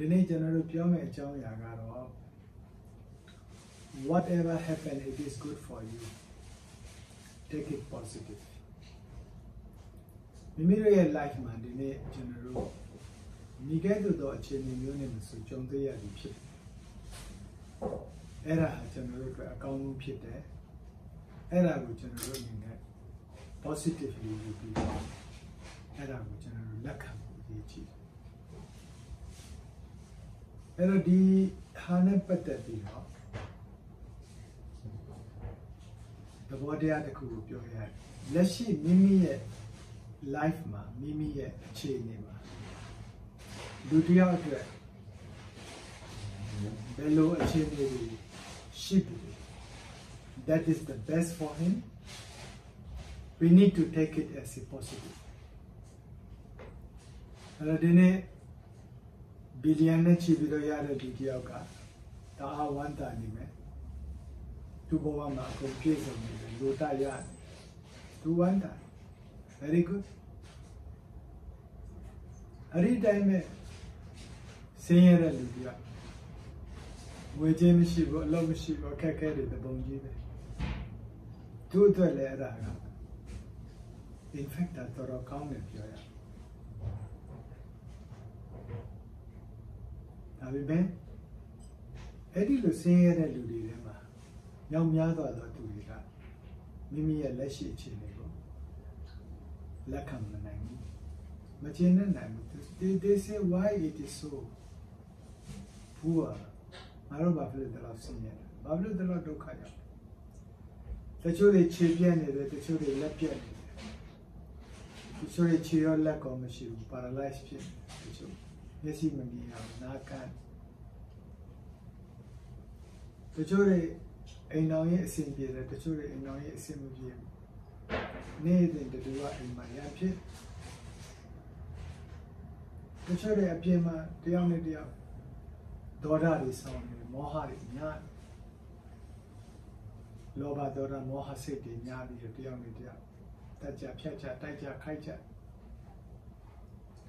ဒီနေ့ကျွန်တော်တို့ပြောမယ့်အကြောင်းအရာကတော့ whatever happen it is good for you take it positive မိမိတို့ရဲ့ life မှာဒီနေ့ကျွန်တော်တို့မိခဲ့သို့သောအခြေအနေမျိုးနဲ့မဆိုကြုံတွေ့ရပြီဖြစ်တယ်အဲ့ဒါဟာကျွန်တော်တို့အတွက်အကောင်းဆုံးဖြစ်တယ်အဲ့ဒါကိုကျွန်တော်တို့အနေနဲ့ positively ယူပြီးတော့အဲ့ဒါကိုကျွန်တော်တို့လက်ခံဖို့အရေးကြီးတယ် အဲ့တော့ဒီဟာနဲ့ပတ်သက်ပြီးတော့သဘောတရားတစ်ခုကိုပြောရရင်လက်ရှိမိမိရဲ့ life မှာမိမိရဲ့အခြေအနေမှာလူတစ်ယောက်အတွက်ဘယ်လိုအခြေအနေတွေရှိပြီလဲ that is the best for him we need to take it as a positive အဲ့တော့ဒီနေ့ ဘီလီယံနဲ့ချီပြီးတော့ရတဲ့ဒီတယောက်ကဒါအားဝမ်းတာနေမယ်သူ့ဘဝမှာအကုန်ပြည့်စုံနေတယ်လိုတရတယ်သူဝမ်းတာ very good အဲ့ဒီတိုင်းပဲဆင်းရဲတဲ့လူတွေကဝေချင်းမရှိဘူးအလုပ်မရှိဘူးအခက်အခဲတွေတပုံကြီးပဲသူ့အတွက်လည်းအဲ့ဒါက in fact ဒါတော်တော်ကောင်းတယ်ပြောရ ဒါပေမဲ့အဲ့ဒီလိုဆင်းရဲတဲ့လူတွေထဲမှာညောင်များစွာသောသူတွေကမိမိရဲ့လက်ရှိအခြေအနေကိုလက်ခံမနိုင်ဘူးမကျေနပ်နိုင်ဘူး they, they say why it is so poor ငါတို့ဘာဖြစ်လို့ဒီလောက်ဆင်းရဲလဲဘာဖြစ်လို့ဒီလောက်ဒုက္ခရောက်တချို့တွေခြေပြက်နေတယ်တချို့တွေလက်ပြက်နေတယ်တချို့တွေခြေရောလက်ကောမရှိဘူး paralyze ဖြစ်နေတချို့ မျက်စိမမြင်အောင်နားကန်းတချို့တွေအိမ်တော်ရဲ့အဆင်ပြေတယ်တချို့တွေအိမ်တော်ရဲ့အဆင်မပြေဘူးနေတဲ့တူကအိမ်မှာရဖြစ်တချို့တွေအပြင်မှာတယောက်နဲ့တယောက်ဒေါသတွေဆောင်းနေမောဟတွေများလောဘဒေါသမောဟစိတ်တွေများပြီးတော့တယောက်နဲ့တယောက်တက်ကြဖြတ်ချတိုက်ကြခိုက်ကြ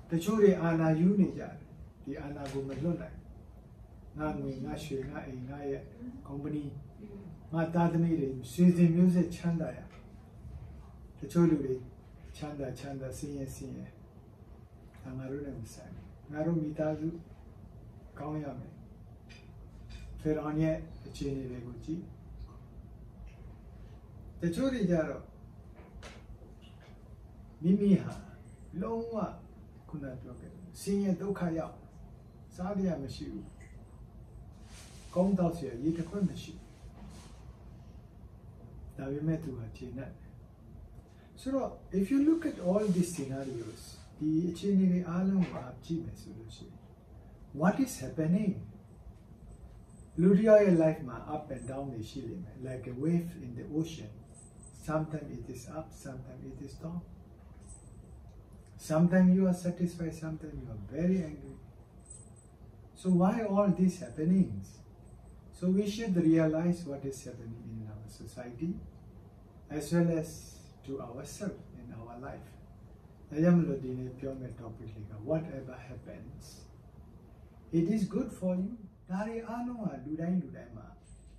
တချို့တွေအာနာယူနေကြတယ်ဒီအာနာကိုမလွတ်နိုင်ငါငွေငါရွှေငါအိမ်ငါရဲ့ company ငါသားသမီးတွေဆွေစဉ်မျိုးဆက်ချမ်းသာရတချို့လူတွေချမ်းသာချမ်းသာစင်းရဲစင်းရဲဒါငါတို့နဲ့မဆိုင်ငါတို့မိသားစုကောင်းရမယ်ဖေရောင်ရဲ့အခြေအနေတွေကိုကြည့်တချို့တွေကြတော့မိမိဟာလုံးဝ so if you look at all these scenarios what is happening? Luriya life ma up and down like a wave in the ocean. Sometimes it is up sometimes it is down. sometimes you are satisfied sometimes you are very angry so why all these happenings so we should realize what is happening in our society as well as to ourselves in our life ဒါကြောင့်မလို့ဒီနေ့ပြောမယ့် topic လေးက whatever happens it is good for you ဒါတွေအားလုံးဟာလူတိုင်းလူတိုင်းမှာ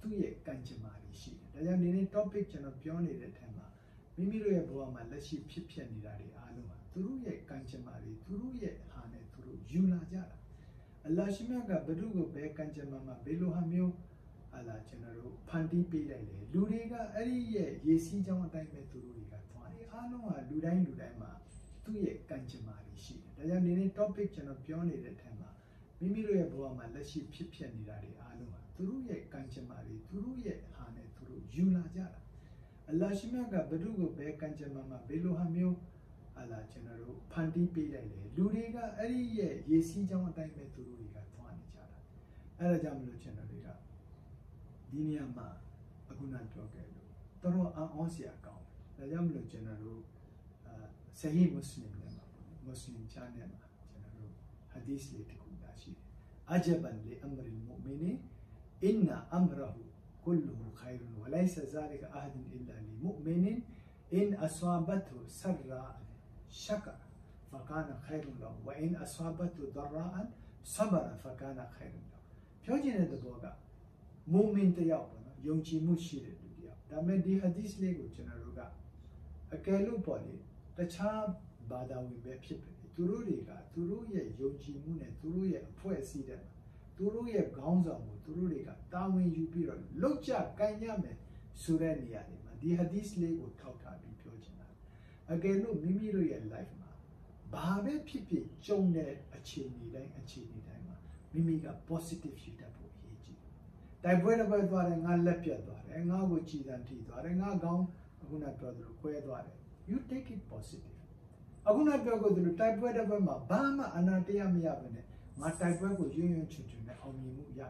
သူ့ရဲ့ကံကြမ္မာတွေရှိတယ်ဒါကြောင့်ဒီနေ့ topic ကျွန်တော်ပြောနေတဲ့အထက်မှာမိမိတို့ရဲ့ဘဝမှာလက်ရှိဖြစ်ဖြစ်နေတာတွေအားလုံးဟာ သူတို့ရဲ့ကံကြမ္မာတွေသူတို့ရဲ့ဟာနဲ့သူတို့ယူလာကြတာအလ္လာရှိမြတ်ကဘု து ကိုဘယ်ကံကြမ္မာမှာဘယ်လိုဟာမျိုးအလားကျွန်တော်တို့ဖန်တီးပေးလိုက်တယ်လူတွေကအဲ့ဒီရဲ့ရေစီးကြောင်းအတိုင်းပဲသူတို့တွေကသွားတယ်အားလုံးကလူတိုင်းလူတိုင်းမှာသူ့ရဲ့ကံကြမ္မာတွေရှိတယ်ဒါကြောင့်ဒီနေ့ topic ကျွန်တော်ပြောနေတဲ့အထက်မှာမိမိတို့ရဲ့ဘဝမှာလက်ရှိဖြစ်ဖြစ်နေတာတွေအားလုံးဟာသူတို့ရဲ့ကံကြမ္မာတွေသူတို့ရဲ့ဟာနဲ့သူတို့ယူလာကြတာအလ္လာရှိမြတ်ကဘု து ကိုဘယ်ကံကြမ္မာမှာဘယ်လိုဟာမျိုး အလားကျွန်တော်တို့ဖန်တီးပေးလိုက်တယ်လူတွေကအဲ့ဒီရဲ့ရေစီးကြောင်းအတိုင်းပဲသူတို့တွေကသွားနေကြတာအဲ့ဒါကြောင့်မလို့ကျွန်တော်တွေကဒီနေရာမှာအခုနပြောခဲ့လို့တော်တော်အံ့ဩစရာကောင်းတယ်ဒါကြောင့်မလို့ကျွန်တော်တို့အာဆဟီမွတ်စလင်တွေမှာမွတ်စလင် channel မှာကျွန်တော်တို့ hadith လေးတစ်ခုလာရှိတယ်အဂျဘန်လီအမရ်မူမီနီအင်နာအမရဟူ كله خير وليس ذلك أحد إلا لمؤمن إن أصابته سراء شكر فكان خير له وإن أصابته ضراء ဆဘရာဖကာနာခိုင်ရပြောချင်တဲ့သဘောကမူမင်တယောက်ပေါ့နော်ယုံကြည်မှုရှိတဲ့လူတယောက်ဒါမဲ့ဒီဟာဒီစ်လေးကိုကျွန်တော်တို့ကအကယ်လို့ပေါ့လေတခြားဘာသာဝင်ပဲဖြစ်တယ်သူတို့တွေကသူတို့ရဲ့ယုံကြည်မှုနဲ့သူတို့ရဲ့အဖွဲ့အစည်းတဲ့သူတို့ရဲ့ခေါင်းဆောင်မှုသူတို့တွေကတာဝန်ယူပြီးတော့လောက်ကြကန်ရမယ်ဆိုတဲ့နေရာတွေမှာဒီဟာဒီစ်လေးကိုထောက်ထားပြီးပြောချင်တာ း အကယ်လို့မိမိတို့ရဲ့ life မှာဘာပဲဖြစ်ဖြစ်ကြုံတဲ့အခြေအနေတိုင်းအခြေအနေတိုင်းမှာမိမိက positive ရှိတတ်ဖို့အရေးကြီးတိုက်ပွဲတစ်ပွဲသွားတယ်ငါလက်ပြတ်သွားတယ်ငါ့ကိုကြည်တန်ထိသွားတယ်ငါခေါင်းအခုနပြောသလိုကွဲသွားတယ် you take it positive အခုနပြောကိုသလိုတိုက်ပွဲတစ်ပွဲမှာဘာမှအနာတရားမရဘဲနဲ့ငါတိုက်ပွဲကိုရွံ့ရွံ့ချွန်ချွန်နဲ့အောင်မြင်မှုရလာ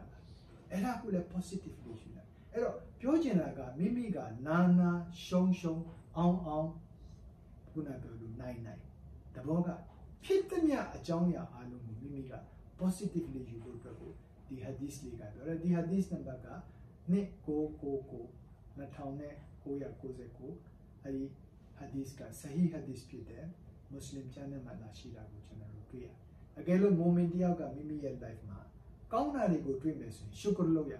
အဲ့ဒါကိုလည်း positive လို့ရှိတယ်အဲ့တော့ပြောချင်တာကမိမိကနာနာရှုံရှုံအောင်အောင် ခုနပြောလို့နိုင်နိုင်တဘောကဖြစ်သမျှအကြောင်းအရာအလုံးကိုမိမိက positively ယူလို့အတွက်ကိုဒီ hadith လေးကပြောတယ်ဒီ hadith နံပါတ်က2999 2999အဲဒီ hadith က sahih hadith ဖြစ်တယ် Muslim channel မှာလာရှိတာကိုကျွန်တော်တို့တွေ့ရတယ်အကယ်လို့ moment တယောက်ကမိမိရဲ့ life မှာကောင်းတာတွေကိုတွေ့မယ်ဆိုရင် shukr လုပ်ရ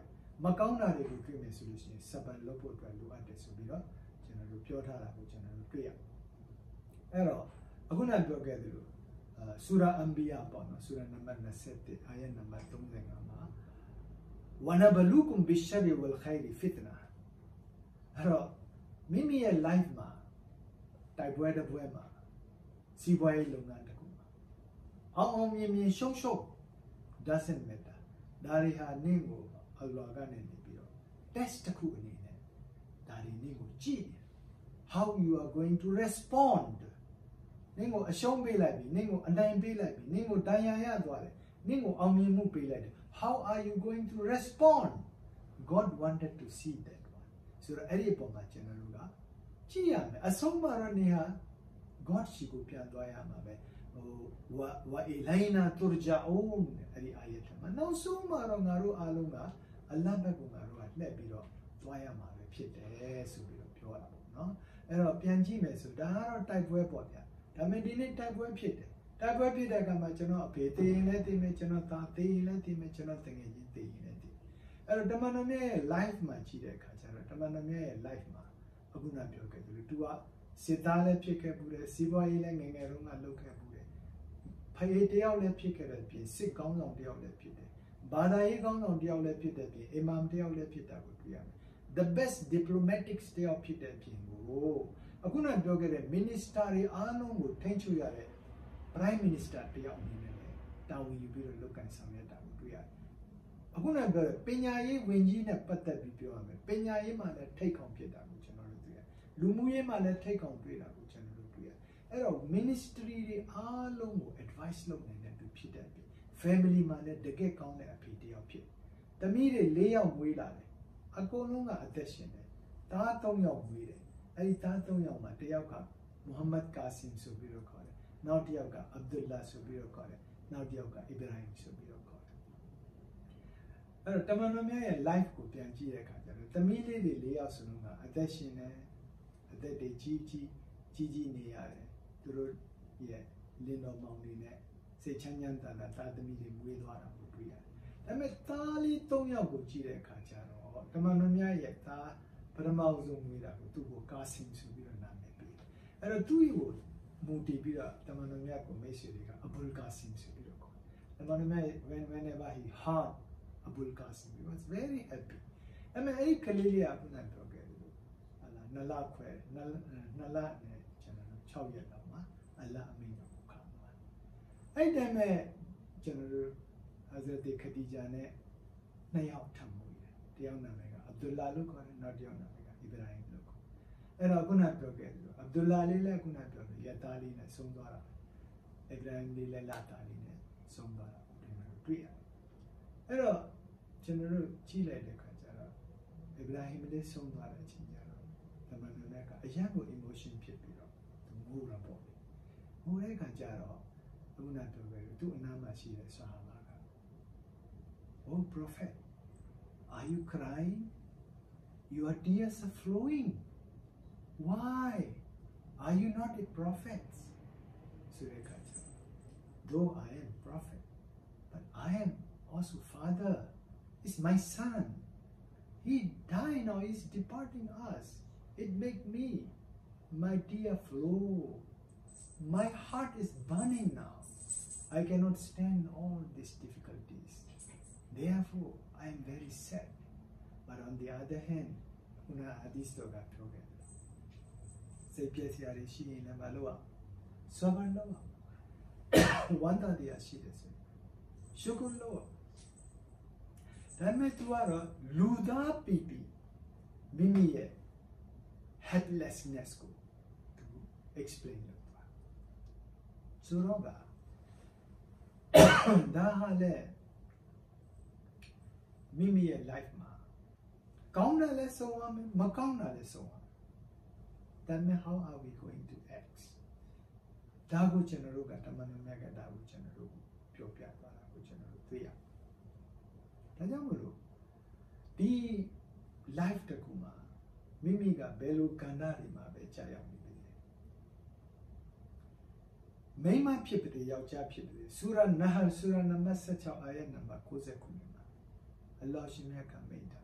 မကောင်းတာတွေကိုတွေ့မယ်ဆိုလို့ရှိရင် sabr လုပ်ဖို့အတွက်လိုအပ်တယ်ဆိုပြီးတော့ကျွန်တော်တို့ပြောထားတာကိုကျွန်တော်တို့တွေ့ရ အဲ့တော့အခုနပြောခဲ့သလိုဆူရာအမ်ဘီယာပေါ့နော်ဆူရာနံပါတ်27အာယတ်နံပါတ်35မှာဝနဘလူကုမ်ဘီရှရီဝလ်ခိုင်ရီဖစ်နာအဲ့တော့မိမိရဲ့ life မှာတိုက်ပွဲတစ်ပွဲမှာစီးပွားရေးလုပ်ငန်းတစ်ခုမှာအောင်အောင်မြင်မြင်ရှုံရှုံ doesn't matter ဒါတွေဟာနင့်ကိုအလ္လာဟ်ကနေနေပြီးတော့ test တစ်ခုအနေနဲ့ဒါတွေနင့်ကိုကြည့်နေ how you are going to respond နင့်ကိုအရှုံးပေးလိုက်ပြီနင့်ကိုအနိုင်ပေးလိုက်ပြီနင့်ကိုဒဏ်ရာရသွားတယ်နင့်ကိုအောင်မြင်မှုပေးလိုက်တယ် how are you going to respond god wanted to see that one ဆိုတော့အဲ့ဒီအပေါ်မှာကျွန်တော်တို့ကကြည့်ရမယ်အဆုံးမှာတော့နေဟာ god ရှိကိုပြန်သွားရမှာပဲဟိုဝဝအီလိုင်နာတူဂျာအုန်အဲ့ဒီအာယတ်မှာနောက်ဆုံးမှာတော့ငါတို့အားလုံးကအလ္လာဟ်ဘက်ကငါတို့ကလှည့်ပြီးတော့သွားရမှာပဲဖြစ်တယ်ဆိုပြီးတော့ပြောတာပေါ့နော်အဲ့တော့ပြန်ကြည့်မယ်ဆိုဒါကတော့တိုက်ပွဲပေါ့ဗျာ ဒါပေမဲ့ဒီနေ့တိုက်ပွဲဖြစ်တယ်တိုက်ပွဲဖြစ်တဲ့အခါမှာကျွန်တော်အဖေသေးရင်လည်းသိမယ်ကျွန်တော်သားသေးရင်လည်းသိမယ်ကျွန်တော်တငယ်ချင်းသိရင်လည်းသိအဲ့တော့တမန်တော်မြတ်ရဲ့ live မှာကြည့်တဲ့အခါကျတော့တမန်တော်မြတ်ရဲ့ live မှာအခုနပြောခဲ့သလို तू ကစစ်သားလည်းဖြစ်ခဲ့ဘူးတယ်စီးပွားရေးလည်းငယ်ငယ်တုန်းကလုပ်ခဲ့ဘူးတယ်ဖယေတယောက်လည်းဖြစ်ခဲ့တဲ့ပြင်စစ်ကောင်းဆောင်တယောက်လည်းဖြစ်တယ်ဘာသာရေးကောင်းဆောင်တယောက်လည်းဖြစ်တဲ့ပြင်အီမမ်တယောက်လည်းဖြစ်တာကိုတွေ့ရမယ် the best diplomatics တယောက်ဖြစ်တဲ့ပြင်ကို အခုနပြောခဲ့တဲ့ minister တွေအားလုံးကိုထိန်းချုပ်ရတဲ့ prime minister တယောက်အနေနဲ့လည်းတာဝန်ယူပြီးတော့လုပ်ကိုင်ဆောင်ရွက်တာကိုတွေ့ရတယ်အခုနပြောတဲ့ပညာရေးဝန်ကြီးနဲ့ပတ်သက်ပြီးပြောရမယ်ပညာရေးမှာလည်းထိတ်ခေါင်ဖြစ်တာကိုကျွန်တော်တို့တွေ့ရတယ်လူမှုရေးမှာလည်းထိတ်ခေါင်တွေ့တာကိုကျွန်တော်တို့တွေ့ရတယ်အဲ့တော့ ministry တွေအားလုံးကို advice လုပ်နေတဲ့သူဖြစ်တဲ့ပြီ family မှာလည်းတကယ်ကောင်းတဲ့အဖေတယောက်ဖြစ်တမီးတွေ၄ယောက်မွေးလာတယ်အကုန်လုံးကအသက်ရှင်တယ်သား၃ယောက်မွေးတယ် အဲ့ဒီသား၃ယောက်မှာတယောက်ကမုဟမ္မဒ်ကာဆင်ဆိုပြီးတော့ခေါ်တယ်နောက်တစ်ယောက်ကအဗ္ဒุลလာဆိုပြီးတော့ခေါ်တယ်နောက်တစ်ယောက်ကအီဗရာဟင်ဆိုပြီးတော့ခေါ်တယ်အဲ့တော့တမန်တော်မြတ်ရဲ့ life ကိုပြန်ကြည့်တဲ့အခါကျတော့သမီးလေးတွေ၄ယောက်စလုံးကအသက်ရှင်တယ်အသက်တွေကြီးကြီးကြီးကြီးနေရတယ်သူတို့ရဲ့လင်းတော်မောင်တွေနဲ့စိတ်ချမ်းချမ်းသာသာသာသမီတွေမွေးသွားတာကိုတွေ့ရတယ်ဒါပေမဲ့သားလေး၃ယောက်ကိုကြည့်တဲ့အခါကျတော့တမန်တော်မြတ်ရဲ့သား ပထမဆုံးမွေးတာကိုသူ့ကိုကာဆင်ဆိုပြီးတော့နာမည်ပေးတယ်အဲ့တော့သူ့ကိုမူတည်ပြီးတော့တမန်တော်မြတ်ကိုမိတ်ဆွေတွေကအဘူလ်ကာဆင်ဆိုပြီးတော့ခေါ်တယ်တမန်တော်မြတ် when whenever he heard Abul Qasim he was very happy အဲ့မဲ့အဲ့ဒီကလေးလေးကခုနပြောခဲ့တယ်လို့ဟာလာနလခွဲနလနလနဲ့ကျွန်တော်6ရက်လောက်မှာအလ္လာဟ်အမိန့်တော်ကိုခံသွားတယ်အဲ့တိုင်မဲ့ကျွန်တော်တို့ Hazrat Khadija နဲ့နှစ်ယောက်ထပ်မှုရတယ်တယောက်နာမည်ကအဗ္ဒุลလာလို့ခေါ်တယ်နောက်တယောက်နာမည်ကအီဗရာဟင်လို့ခေါ်အဲ့တော့ခုနပြောခဲ့တယ်လို့အဗ္ဒุลလာလေးလည်းခုနပြောတယ်ရတာလေးနဲ့ဆုံးသွားတာအီဗရာဟင်လေးလည်းလာတာလေးနဲ့ဆုံးသွားတာဒီမှာတွေ့ရတယ်အဲ့တော့ကျွန်တော်တို့ကြည့်လိုက်တဲ့ခါကျတော့အဗရာဟင်လေးဆုံးသွားတဲ့အချိန်ကျတော့တမန်တော်နဲ့ကအရန်ကို emotion ဖြစ်ပြီးတော့သူငိုတာပေါ့လေငိုတဲ့ခါကျတော့ခုနပြောခဲ့တယ်သူ့အနားမှာရှိတဲ့ဆာဟာဘာက Oh prophet are you crying Your tears are flowing. Why? Are you not a prophet? Surekacha. Though I am prophet, but I am also father. It's my son. He died now, he's departing us. It make me, my tear flow. My heart is burning now. I cannot stand all these difficulties. Therefore, I am very sad. But on the other hand ခုနအဒီစတော်ကပြောခဲ့တယ်စိတ်ပြည့်စရာတွေရှိရင်လည်းမလုပ်အောင်ဆွမ်းမလုပ်အောင်ဝမ်းသာတရားရှိတယ်ဆိုရှုကုလို့ဒါပေမဲ့သူကတော့လူသားပီပီမိမိရဲ့ helplessness ကိုသူ explain လုပ်သွားဆိုတော့ကဒါဟာလေမိမိရဲ့ life မှာ ကောင်းတယ်လည်းဆုံးရမယ်မကောင်းတာလည်းဆုံးရမယ်ဒါပေမဲ့ how are we going to act ဒါကိုကျွန်တော်တို့ကတမန်တော်မြတ်ကဒါကိုကျွန်တော်တို့ပြောပြသွားတာကိုကျွန်တော်တို့သိရဒါကြောင့်မလို့ဒီ life တကူမှာမိမိကဘယ်လိုကဏ္ဍတွေမှာပဲကြာရောက်နေပြီလဲမိမဖြစ်တဲ့ယောက်ျားဖြစ်တဲ့ဆူရာနဟ်ဆူရာနံပါတ်16အာယတ်နံပါတ်69မှာအလ္လာဟ်ရှင်မြတ်ကမိန့်တာ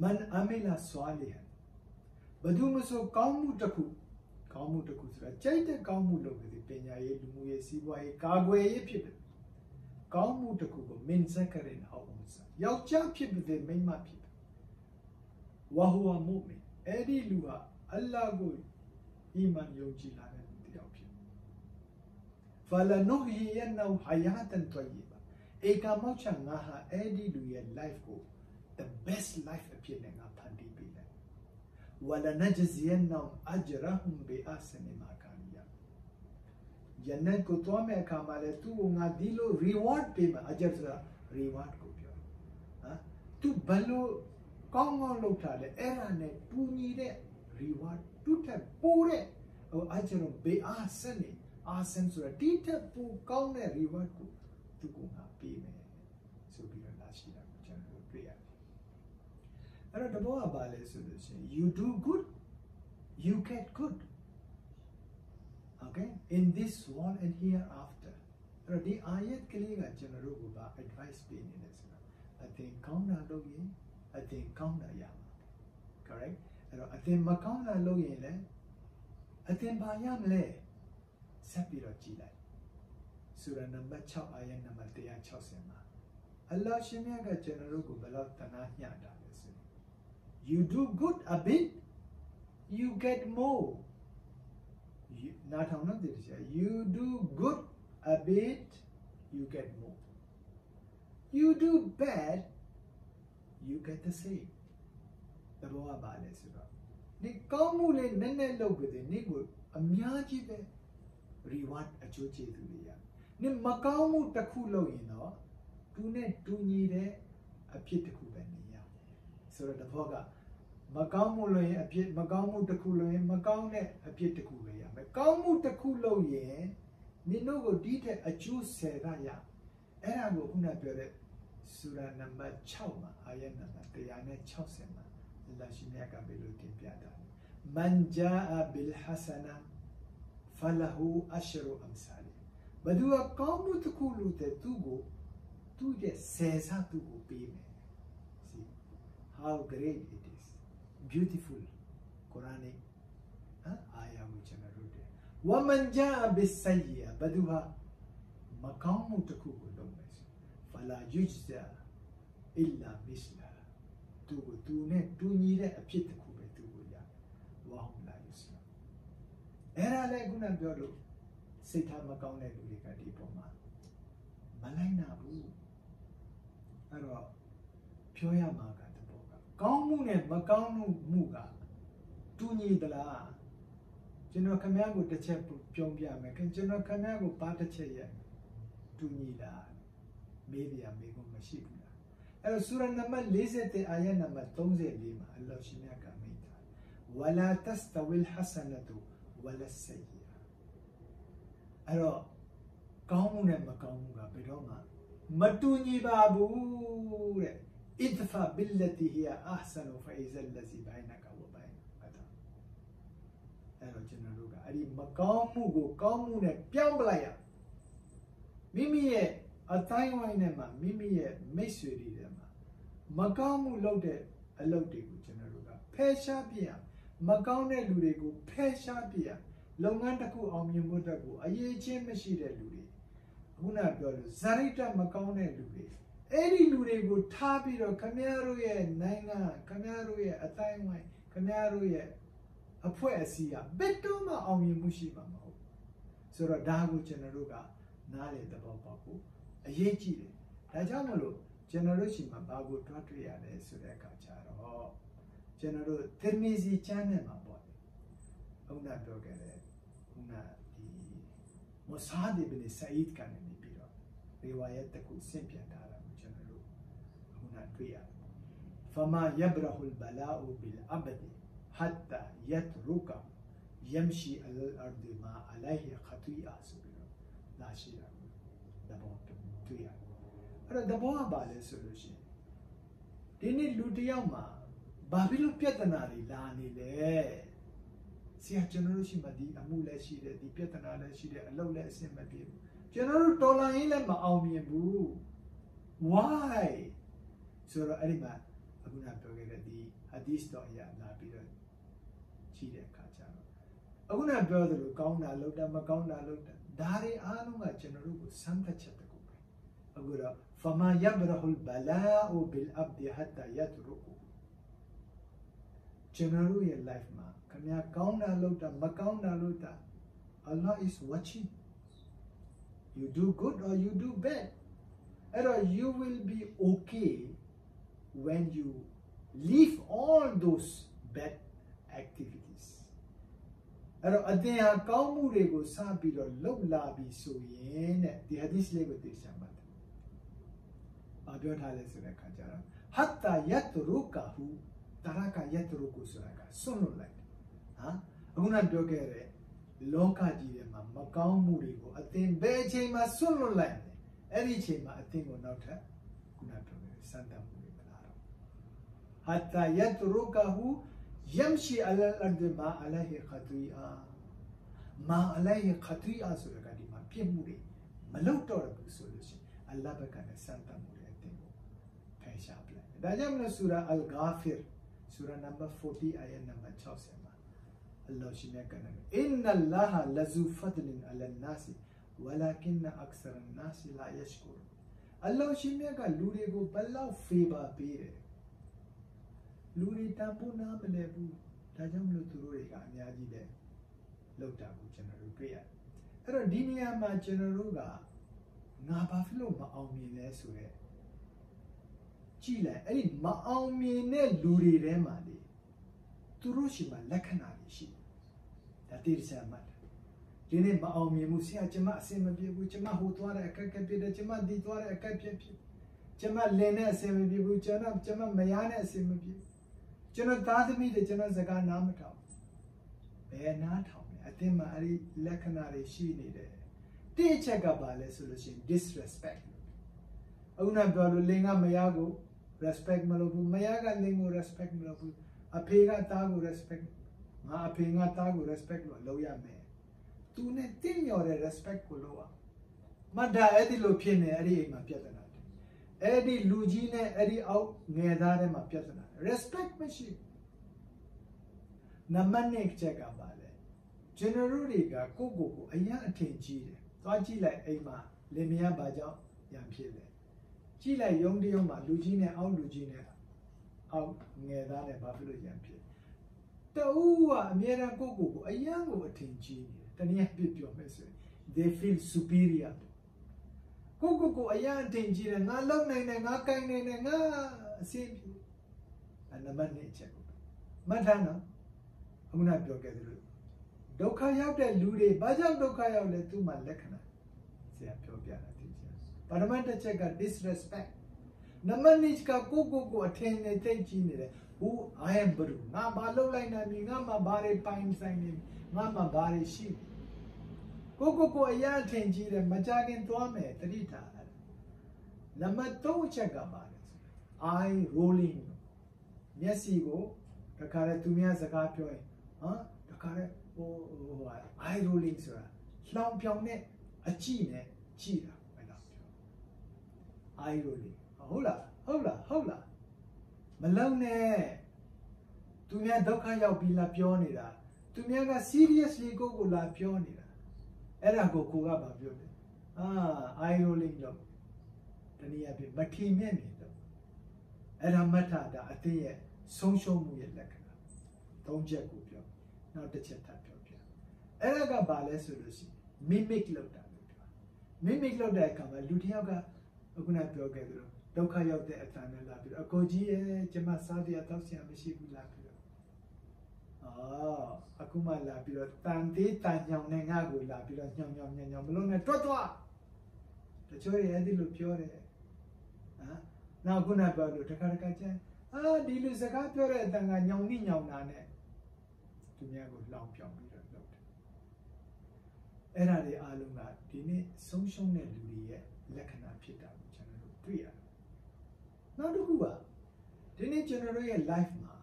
မန်အမီလာဆွာလီဟန်ဘယ်သူမှဆိုကောင်းမှုတစ်ခုကောင်းမှုတစ်ခုဆိုတာကြိုက်တဲ့ကောင်းမှုလုပ်တယ်ပညာရေးလူမှုရေးစီးပွားရေးကာကွယ်ရေးဖြစ်တယ်ကောင်းမှုတစ်ခုကိုမင်းဇက်ကရင်ဟောအောင်စားယောက်ျားဖြစ်တဲ့မိန်းမဖြစ်တယ်ဝါဟူဝမုမင်အဲ့ဒီလူဟာအလ္လာဟ်ကိုအီမန်ယုံကြည်လာတဲ့လူတစ်ယောက်ဖြစ်ဖလာနူဟီယန်နူဟယာတန်တိုယီဘာဧကမောက်ချငါဟာအဲ့ဒီလူရဲ့ life ကို the best life အဖြစ်နဲ့ငါဖန်တီးပေးလိုက်ဝလနဂျဇီယန်နောအဂျရဟွမ်ဘီအဆနီမာကာနီယာယနန်ကိုတော့မဲ့အခါမှာလဲသူ့ကိုငါဒီလို reward ပေးမှာအဂျရဆိုတာ reward ကိုပြောဟမ်သူဘလို့ကောင်းကောင်းလုပ်တာလဲအဲ့ဒါနဲ့ပူညီတဲ့ reward သူ့ထက်ပိုတဲ့ဟိုအဂျရဘီအဆနီအာဆန်ဆိုတာတိထက်ပိုကောင်းတဲ့ reward ကိုသူ့ကိုငါပေးမယ် အဲ့တော့တဘောကပါလဲဆိုလို့ရှိရင် you do good you get good okay in this world and hereafter အဲ့တော့ဒီအာယတ်ကလေးကကျွန်တော်တို့က advice ပေးနေတယ်ဆိုတော့အသင်ကောင်းတာလုပ်ရင်အသင်ကောင်းတာရမှာ correct အဲ့တော့အသင်မကောင်းတာလုပ်ရင်လည်းအသင်ဘာရမလဲဆက်ပြီးတော့ကြည်လိုက်ဆူရာနံပါတ်6အာယတ်နံပါတ်160မှာအလ္လာဟ်ရှင်မြတ်ကကျွန်တော်တို့ကိုဘယ်လောက်တနာညှတာလဲဆို you do good a bit you get more you နားထောင်လို့တည်တယ် you do good a bit you get more you do bad you get the same တဘောကပါလဲဆိုတော့ဒီကောင်းမှုလေးနည်းနည်းလုပ်ကြတယ်နေ့ကိုအများကြီးပဲ reward အကျိုးကျေးဇူးတွေရနေမကောင်းမှုတစ်ခုလုပ်ရင်တော့သူနဲ့တူညီတဲ့အဖြစ်တစ်ခုပဲနေရ ဆိုတော့တဘောကမကောင်းမှုလို့ရင်အဖြစ်မကောင်းမှုတစ်ခုလို့ရင်မကောင်းတဲ့အဖြစ်တစ်ခုပဲရမယ်ကောင်းမှုတစ်ခုလုပ်ရင်နင်တို့ကိုဒီတဲ့အကျိုးဆယ်ကရအဲ့ဒါကိုခုနပြောတဲ့ဆူရာနံပါတ်6မှာအာယတ်နံပါတ်160မှာအလ္လာဟ်ရှင်မြတ်ကဘယ်လိုတင်ပြတာလဲမန်ဂျာအဘီလ်ဟဆနာဖလဟူအရှရူအမ်ဆာလီဘသူကကောင်းမှုတစ်ခုလုပ်တဲ့သူ့ကိုသူ့ရဲ့ဆယ်ဆသူ့ကိုပေးမယ် see how great it is beautiful quranic ဟာအာယာကိုကျွန်တော်တို့တယ်ဝမန်ဂျာဘစ်ဆယီဘသူဟာမကောင်းမှုတစ်ခုကိုလုပ်မယ်ဆိုဖလာယုဂျဇာအီလာမစ္စလာသူကိုသူနဲ့တူညီတဲ့အဖြစ်တစ်ခုပဲသူကိုရဝါဟုလာယူစလာအဲ့ဒါလည်းခုနပြောလို့စိတ်ထားမကောင်းတဲ့လူတွေကဒီပုံမှာမလိုက်နာဘူးအဲ့တော့ပြောရမှာကတဘော ကကောင်းမှုနဲ့မကောင်းမှုမှုကတူညီသလားကျွန်တော်ခမည်းကိုတစ်ချက်ပြောပြမယ်ခင်ကျွန်တော်ခမည်းကိုပါတစ်ချက်ရဲ့တူညီလားမေးပြမေးဖို့မရှိဘူးလားအဲ့တော့ဆူရနံပါတ်40အာယတ်နံပါတ်34မှာအလ္လာဟ်ရှင်မြတ်ကမိန့်တာဝလာတစတဝီလ်ဟဆနတုဝလဆယီအဲ့တော့ကောင်းမှုနဲ့မကောင်းမှုကဘယ်တော့မှမတူညီပါဘူးတဲ့ idfa billati hiya ahsanu fa iza allazi bainaka wa bain အဲ့တော့ကျွန်တော်တို့ကအဲ့ဒီမကောင်းမှုကိုကောင်းမှုနဲ့ပြောင်းပလိုက်ရမိမိရဲ့အတိုင်းဝိုင်းထဲမှာမိမိရဲ့မိတ်ဆွေတွေထဲမှာမကောင်းမှုလုပ်တဲ့အလုပ်တွေကိုကျွန်တော်တို့ကဖယ်ရှားပြရမကောင်းတဲ့လူတွေကိုဖယ်ရှားပြရလုပ်ငန်းတစ်ခုအောင်မြင်ဖို့အတွက်ကိုအရေးချင်းမရှိတဲ့လူတွေခုနပြောလို့ဇာရိတမကောင်းတဲ့လူတွေ အဲ့ဒီလူတွေကိုထားပြီးတော့ခမရတို့ရဲ့နိုင်ငံခမရတို့ရဲ့အတိုင်းဝိုင်းခမရတို့ရဲ့အဖွဲ့အစည်းကဘယ်တော့မှအောင်မြင်မှုရှိမှာမဟုတ်ဆိုတော့ဒါကိုကျွန်တော်တို့ကနားလေသဘောပေါက်ဖို့အရေးကြီးတယ်ဒါကြောင့်မလို့ကျွန်တော်တို့ရှိမှဘာကိုတွားတွေ့ရလဲဆိုတဲ့အခါကျတော့ကျွန်တော်တို့သီမီစီချမ်းနဲ့မှာပေါ့ဥနာပြောခဲ့တယ်ဥနာဒီမဆာဒီဘင်ဆာအစ်ကနေပြီးတော့ရေဝါယတ်တခုဆင့်ပြန်ထားတာကိုကျွန်တော်တို့ ဥနာတွေ့ရတယ် فما يبرح البلاء بالعبد حتى يترك يمشي على الارض ما عليه خطيئه ဆိုပြီးတော့လာရှိတာသဘောတွေ့ရတယ်အဲ့တော့သဘောကဘာလဲဆိုလို့ရှိရင်ဒီနေ့လူတယောက်မှာဘာဖြစ်လို့ပြဿနာတွေလာနေလဲဆရာကျွန်တော်တို့ရှိမှဒီအမှုလည်းရှိတယ်ဒီပြဿနာလည်းရှိတယ်အလုပ်လည်းအဆင်မပြေဘူးကျွန်တော်တို့တော်လိုင်းလည်းမအောင်မြင်ဘူး why ဆိုတော့အဲ့ဒီမှာအခုနပြောခဲ့တဲ့ဒီ hadith တော်အရာလာပြီးတော့ကြည့်တဲ့အခါကျတော့အခုနပြောသလိုကောင်းတာလုပ်တာမကောင်းတာလုပ်တာဒါတွေအားလုံးကကျွန်တော်တို့ကိုစမ်းသပ်ချက်တကူပဲအခုတော့ فما يبرح البلاء بالعبد حتى يتركه ကျွန်တော်တို့ရဲ့ life မှာခင်ဗျာကောင်းတာလုပ်တာမကောင်းတာလုပ်တာ Allah is watching you do good or you do bad အဲ့တော့ you will be okay when you leave all those bad activities အဲ့တော့အတင်ဟာကောင်းမှုတွေကိုစပြီးတော့လုပ်လာပြီဆိုရင်တဲ့ဒီ hadith လေးကိုသိချင်ပါတယ်။ဘာပြောထားလဲဆိုတဲ့အခါကျတော့ hatta yatrukahu တရကယတရုကိုဆိုတာကစွန့်လွတ်လိုက်ဟာအခုနပြောခဲ့တဲ့လောကကြီးထဲမှာမကောင်းမှုတွေကိုအသင်ဘယ်အချိန်မှာစွန့်လွတ်လိုက်လဲအဲ့ဒီအချိန်မှာအသင်ကိုနောက်ထပ်ခုနပြောခဲ့တဲ့စံတမ်းမှုတွေမလာတော့ hatta yatrukahu yamshi ala al-ardi ma alayhi khati'a ma alayhi khati'a ဆိုတာကဒီမှာပြစ်မှုတွေမလောက်တော့ဘူးဆိုလို့ရှိရင်အလ္လာဟ်ဘက်ကလည်းစံတတ်မှုတွေအတင်းကိုဖယ်ရှားပလိုက်။ဒါကြောင့်မလို့ဆူရာအလ်ဂါဖီရ်ဆူရာနံပါတ်40အာယတ်နံပါတ်60မှာအလ္လာဟ်ရှင်မြတ်ကလည်းအင်နလာဟလဇူဖဒလင်အလန်နာစီဝလာကင်နအက္ဆရန်နာစီလာယရှ်ကူရ်အလ္လာဟ်ရှင်မြတ်ကလူတွေကိုဘယ်လောက်ဖေဗာပေးတယ် လူတွေတန်ဖိုးနားမလည်ဘူးဒါကြောင့်မလို့သူတို့တွေကအများကြီးပဲလောက်တာကိုကျွန်တော်တို့တွေ့ရတယ်အဲ့တော့ဒီနေရာမှာကျွန်တော်တို့ကငါဘာဖြစ်လို့မအောင်မြင်လဲဆိုတော့ကြည့်လိုက်အဲ့ဒီမအောင်မြင်တဲ့လူတွေထဲမှာလေသူတို့ရှိမှလက္ခဏာတွေရှိတယ်ဒါတိရစ္ဆာန်မှတ်ဒီနေ့မအောင်မြင်မှုဆရာကျမအစင်မပြေဘူးကျမဟိုသွားတဲ့အခက်အခဲပြတယ်ကျမဒီသွားတဲ့အခက်ပြဖြစ်ကျမလင်းတဲ့အစင်မပြေဘူးကျန်တော့ကျမမရတဲ့အစင်မပြေဘူး ကျွန်တော်သားသမီးတွေကျွန်တော်စကားနားမထောင်ဘယ်နားထောင်လဲအတင်းမှာအဲ့ဒီလက္ခဏာတွေရှိနေတယ်တိအချက်ကပါလဲဆိုလို့ရှိရင် disrespect အခုနပြောလို့လင်းကမရကို respect မလုပ်ဘူးမယားကလင်းကို respect မလုပ်ဘူးအဖေကသားကို respect ငါအဖေငါသားကို respect လို့လုပ်ရမယ်သူနဲ့တင့်မြော်တဲ့ respect ကိုလုပ်အောင်မတ်တာအဲ့ဒီလိုဖြစ်နေအဲ့ဒီအိမ်မှာပြဿနာတယ်အဲ့ဒီလူကြီးနဲ့အဲ့ဒီအောက်ငယ်သားထဲမှာပြဿနာ respect မရှိနမနစ်ချက်ကပါလေကျွန်တော်တို့တွေကကိုကိုကိုအရင်အထင်ကြီးတယ်သွားကြည့်လိုက်အိမ်မှာလင်မယားဘာကြောင့်ရံဖြစ်လဲကြည့်လိုက်ရုံးတရုံးမှာလူကြီးနဲ့အောက်လူကြီးနဲ့အောက်ငယ်သားနဲ့ဘာဖြစ်လို့ရံဖြစ်တူကအမြဲတမ်းကိုကိုကိုအရန်ကိုအထင်ကြီးနေတယ်တနည်းပြပြောမယ်ဆိုရင် they feel superior ကိုကိုကိုအရန်အထင်ကြီးတယ်ငါလုံနိုင်တယ်ငါကင်နိုင်တယ်ငါအစီအပြေ အနမနဲ့ချက်ကိုမှတ်ထားနော်အခုနပြောခဲ့သလိုဒုက္ခရောက်တဲ့လူတွေဘာကြောင့်ဒုက္ခရောက်လဲသူ့မှာလက္ခဏာဆရာပြောပြတာပရမတ်တစ်ချက်က disrespect နမနိကကိုကိုကိုအထင်နဲ့တိတ်ကြည့်နေတယ် who i am ဘရူငါဘာလုပ်လိုက်နိုင်ပြီငါမှဘာတွေပိုင်ဆိုင်နေငါမှဘာတွေရှိကိုကိုကိုအရာထင်ကြည့်တယ်မကြခင်သွားမယ်တတိထားနံပါတ်3ချက်ကပါတယ် eye rolling မျက်စိကိုတခါတည်းသူများစကားပြောရင်ဟမ်တခါတည်းဟိုဟို eye rolling ဆိုတာလှောင်ပြောင်နဲ့အကြည့်နဲ့ကြည့်တာအာယိုလေးဟုတ်လားဟုတ်လားဟုတ်လားမလုံနဲ့သူများဒုက္ခရောက်ပြီးလာပြောနေတာသူများက seriously ကိုကိုလာပြောနေတာအဲ့ဒါကိုကိုကဘာပြောလဲအာအာယိုလေးတော့တနည်းအားဖြင့်မထီမဲ့နေတော့အဲ့ဒါမထတာအသိရဲ့ ဆုံးရှုံးမှုရဲ့လက္ခဏာသုံးချက်ကိုပြောနောက်တစ်ချက်ထပ်ပြောပြအဲ့ဒါကဘာလဲဆိုလို့ရှိရင် mimic လုပ်တာလို့ပြော mimic လုပ်တဲ့အခါမှာလူတစ်ယောက်ကအခုနပြောခဲ့သလိုဒုက္ခရောက်တဲ့အတန်နဲ့လာပြီးတော့အကိုကြီးရဲ့ကျမစားတရားတောက်ဆရာမရှိဘူးလားပြီးတော့အော်အခုမှလာပြီးတော့တန်သေးတန်ညောင်နဲ့ငါ့ကိုလာပြီးတော့ညောင်ညောင်ညောင်ညောင်မလုံးနဲ့တွတ်တွတ်တချို့ရဲ့အဲ့ဒီလိုပြောတယ်ဟမ်နောက်ခုနပြောလို့တခါတခါကျန် အာဒီလိုစကားပြောတဲ့အတန်ကညောင်နိညောင်တာနဲ့သူများကိုလောင်ပြောင်ပြီးတော့လုပ်တယ်အဲ့ဒါတွေအားလုံးကဒီနေ့ဆုံးရှုံးတဲ့လူတွေရဲ့လက္ခဏာဖြစ်တာကိုကျွန်တော်တို့တွေ့ရတယ်နောက်တစ်ခုကဒီနေ့ကျွန်တော်တို့ရဲ့ life မှာ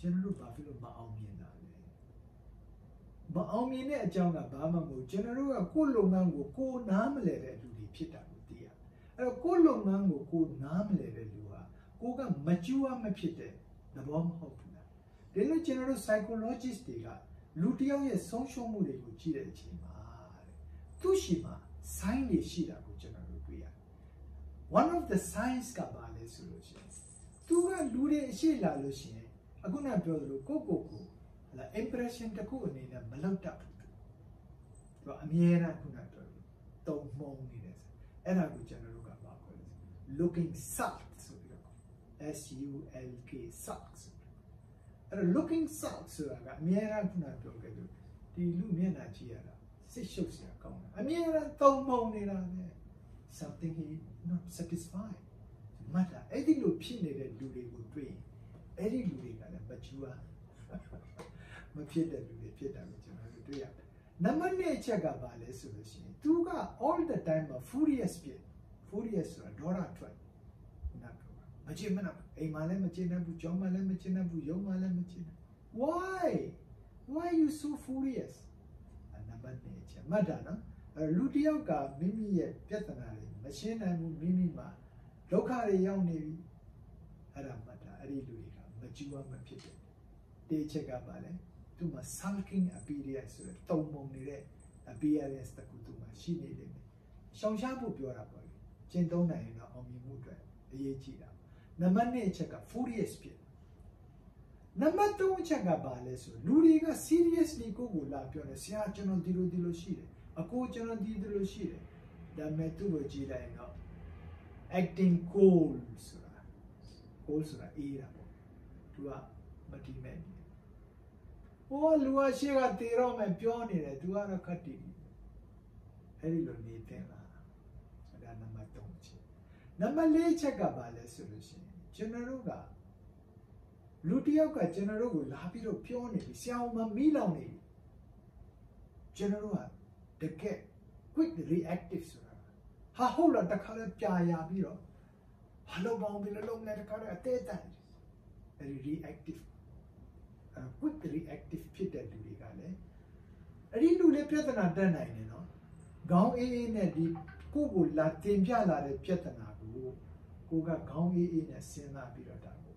ကျွန်တော်တို့ဘာဖြစ်လို့မအောင်မြင်တာလဲမအောင်မြင်တဲ့အကြောင်းကဘာမှမဟုတ်ကျွန်တော်တို့ကကိုယ်လုပ်ငန်းကိုကိုယ်နားမလည်တဲ့လူတွေဖြစ်တာကိုသိရအဲ့တော့ကိုယ်လုပ်ငန်းကိုကိုယ်နားမလည်တဲ့လူဟာ ကိုကမကျူးမဖြစ်တဲ့သဘောမဟုတ်ဘူးလားဒီလိုကျွန်တော်တို့ psychologist တွေကလူတစ်ယောက်ရဲ့ဆုံးရှုံးမှုတွေကိုကြည့်တဲ့အချိန်မှာတဲ့သူရှိမှာ sign တွေရှိတာကိုကျွန်တော်တို့တွေ့ရတယ် one of the signs ကပါလဲဆိုလို့ရှိရင်သူကလူတွေအရှိလာလို့ရှိရင်အခုနပြောသလိုကိုကိုကိုဟလာ impression တစ်ခုအနေနဲ့မလောက်တတ်ဘူးသူကအမြဲတမ်းခုနပြောလို့တုံမှုံနေတယ်အဲ့ဒါကိုကျွန်တော်တို့ကပါခေါ်တယ် looking sulk ဆိုပြီးတော့ S U L K sulk ဆိုအဲ့တော့ looking sulk ဆိုတာကအမြဲတမ်းခုနပြောခဲ့လို့ဒီလူမျက်နှာကြည့်ရတာစစ်ရှုပ်စရာကောင်းတယ်အမြဲတမ်းတုံမှုံနေတာပဲ something he not satisfied မတ်တာအဲ့ဒီလိုဖြစ်နေတဲ့လူတွေကိုတွေ့ရင်အဲ့ဒီလူတွေကလည်းမကျူးမဖြစ်တဲ့လူတွေဖြစ်တာကိုကျွန်တော်တို့တွေ့ရတယ်နံပါတ်1အချက်ကဘာလဲဆိုလို့ရှိရင်သူက all the time မှာ furious ဖြစ် furious ဆိုတာဒေါသထွက်နာတော့ မချင်မနာအိမ်မှာလည်းမချင်နိုင်ဘူးကြောင်းမှာလည်းမချင်နိုင်ဘူးရုံးမှာလည်းမချင်နိုင် why why you so furious နံပါတ်1အချက်မှတ်တာနော်လူတယောက်ကမိမိရဲ့ပြဿနာတွေမရှင်းနိုင်ဘူးမိမိမှာဒုက္ခတွေရောက်နေပြီအဲ့ဒါမှတ်တာအဲ့ဒီလူတွေကမကြူးမဖြစ်တယ်တေးချက်ကပါလဲသူမှာ sulking appearance ဆိုတဲ့တုံပုံနေတဲ့ appearance တခုသူမှာရှိနေတယ်ရှောင်ရှားဖို့ပြောတာပေါ့လေကျင့်သုံးနိုင်ရင်တော့အောင်မြင်မှုအတွက်အရေးကြီးတာ နံပါတ်2အချက်က furious ဖြစ်နံပါတ်3အချက်ကပါလဲဆိုလူတွေက seriously ကိုကိုလာပြောတယ်ဆရာကျွန်တော်ဒီလိုဒီလိုရှိတယ်အကိုကျွန်တော်ဒီဒီလိုရှိတယ်ဒါပေမဲ့သူ့ကိုကြည့်လိုက်တော့ acting cold ဆိုတာ cold ဆိုတာအေးတာပေါ့သူကမတိမဲ့နေဟိုလူကရှေ့ကတေတော့မယ်ပြောနေတယ်သူကတော့ခတ်တီအဲ့ဒီလိုနေတဲ့လားဒါနံပါတ်3ချက်နံပါတ်4ချက်ကဘာလဲဆိုလို့ရှိရင် ကျွန်တော်တို့ကလူတယောက်ကကျွန်တော်တို့ကိုလာပြီးတော့ပြောနေပြီဆရာအောင်မမီးလောင်နေပြီကျွန်တော်တို့ကတကယ် quick reactive ဆိုတာဟာဟုတ်လားတခါလဲပြာရပြီးတော့ဘာလို့ပေါင်းပြီးလုံးနဲ့တခါလဲအသေးတန်အဲဒီ reactive quick reactive ဖြစ်တဲ့လူတွေကလည်းအဲ့ဒီလူလေးပြဿနာတက်နိုင်တယ်နော်ခေါင်းအေးအေးနဲ့ဒီကိုကိုလာတင်ပြလာတဲ့ပြဿနာ ကိုကိုကခေါင်းအေးအေးနဲ့စဉ်းစားပြီးတော့ဒါကို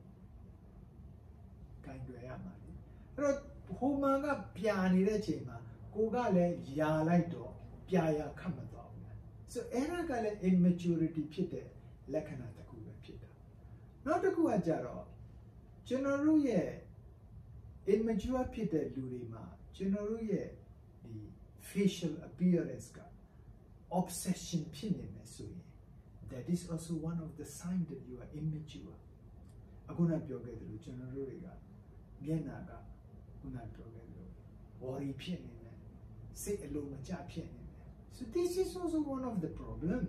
ကင်တွယ်ရမှာလေအဲ့တော့ဟိုမှန်ကပြာနေတဲ့ချိန်မှာကိုကလည်းယာလိုက်တော့ပြာယာခတ်မသွားဘူးဆိုအဲ့ဒါကလည်း immaturity ဖြစ်တဲ့လက္ခဏာတစ်ခုပဲဖြစ်တာနောက်တစ်ခုကကြတော့ကျွန်တော်တို့ရဲ့ immature ဖြစ်တဲ့လူတွေမှာကျွန်တော်တို့ရဲ့ဒီ facial appearance က obsession ဖြစ်နေမယ်ဆိုရင် that is also one of the sign that you are immature အခုနပြောခဲ့သလိုကျွန်တော်တို့တွေကမျက်နာကခုနပြောခဲ့သလို worry ဖြစ်နေတယ်စိတ်အလိုမကျဖြစ်နေတယ် so this is also one of the problem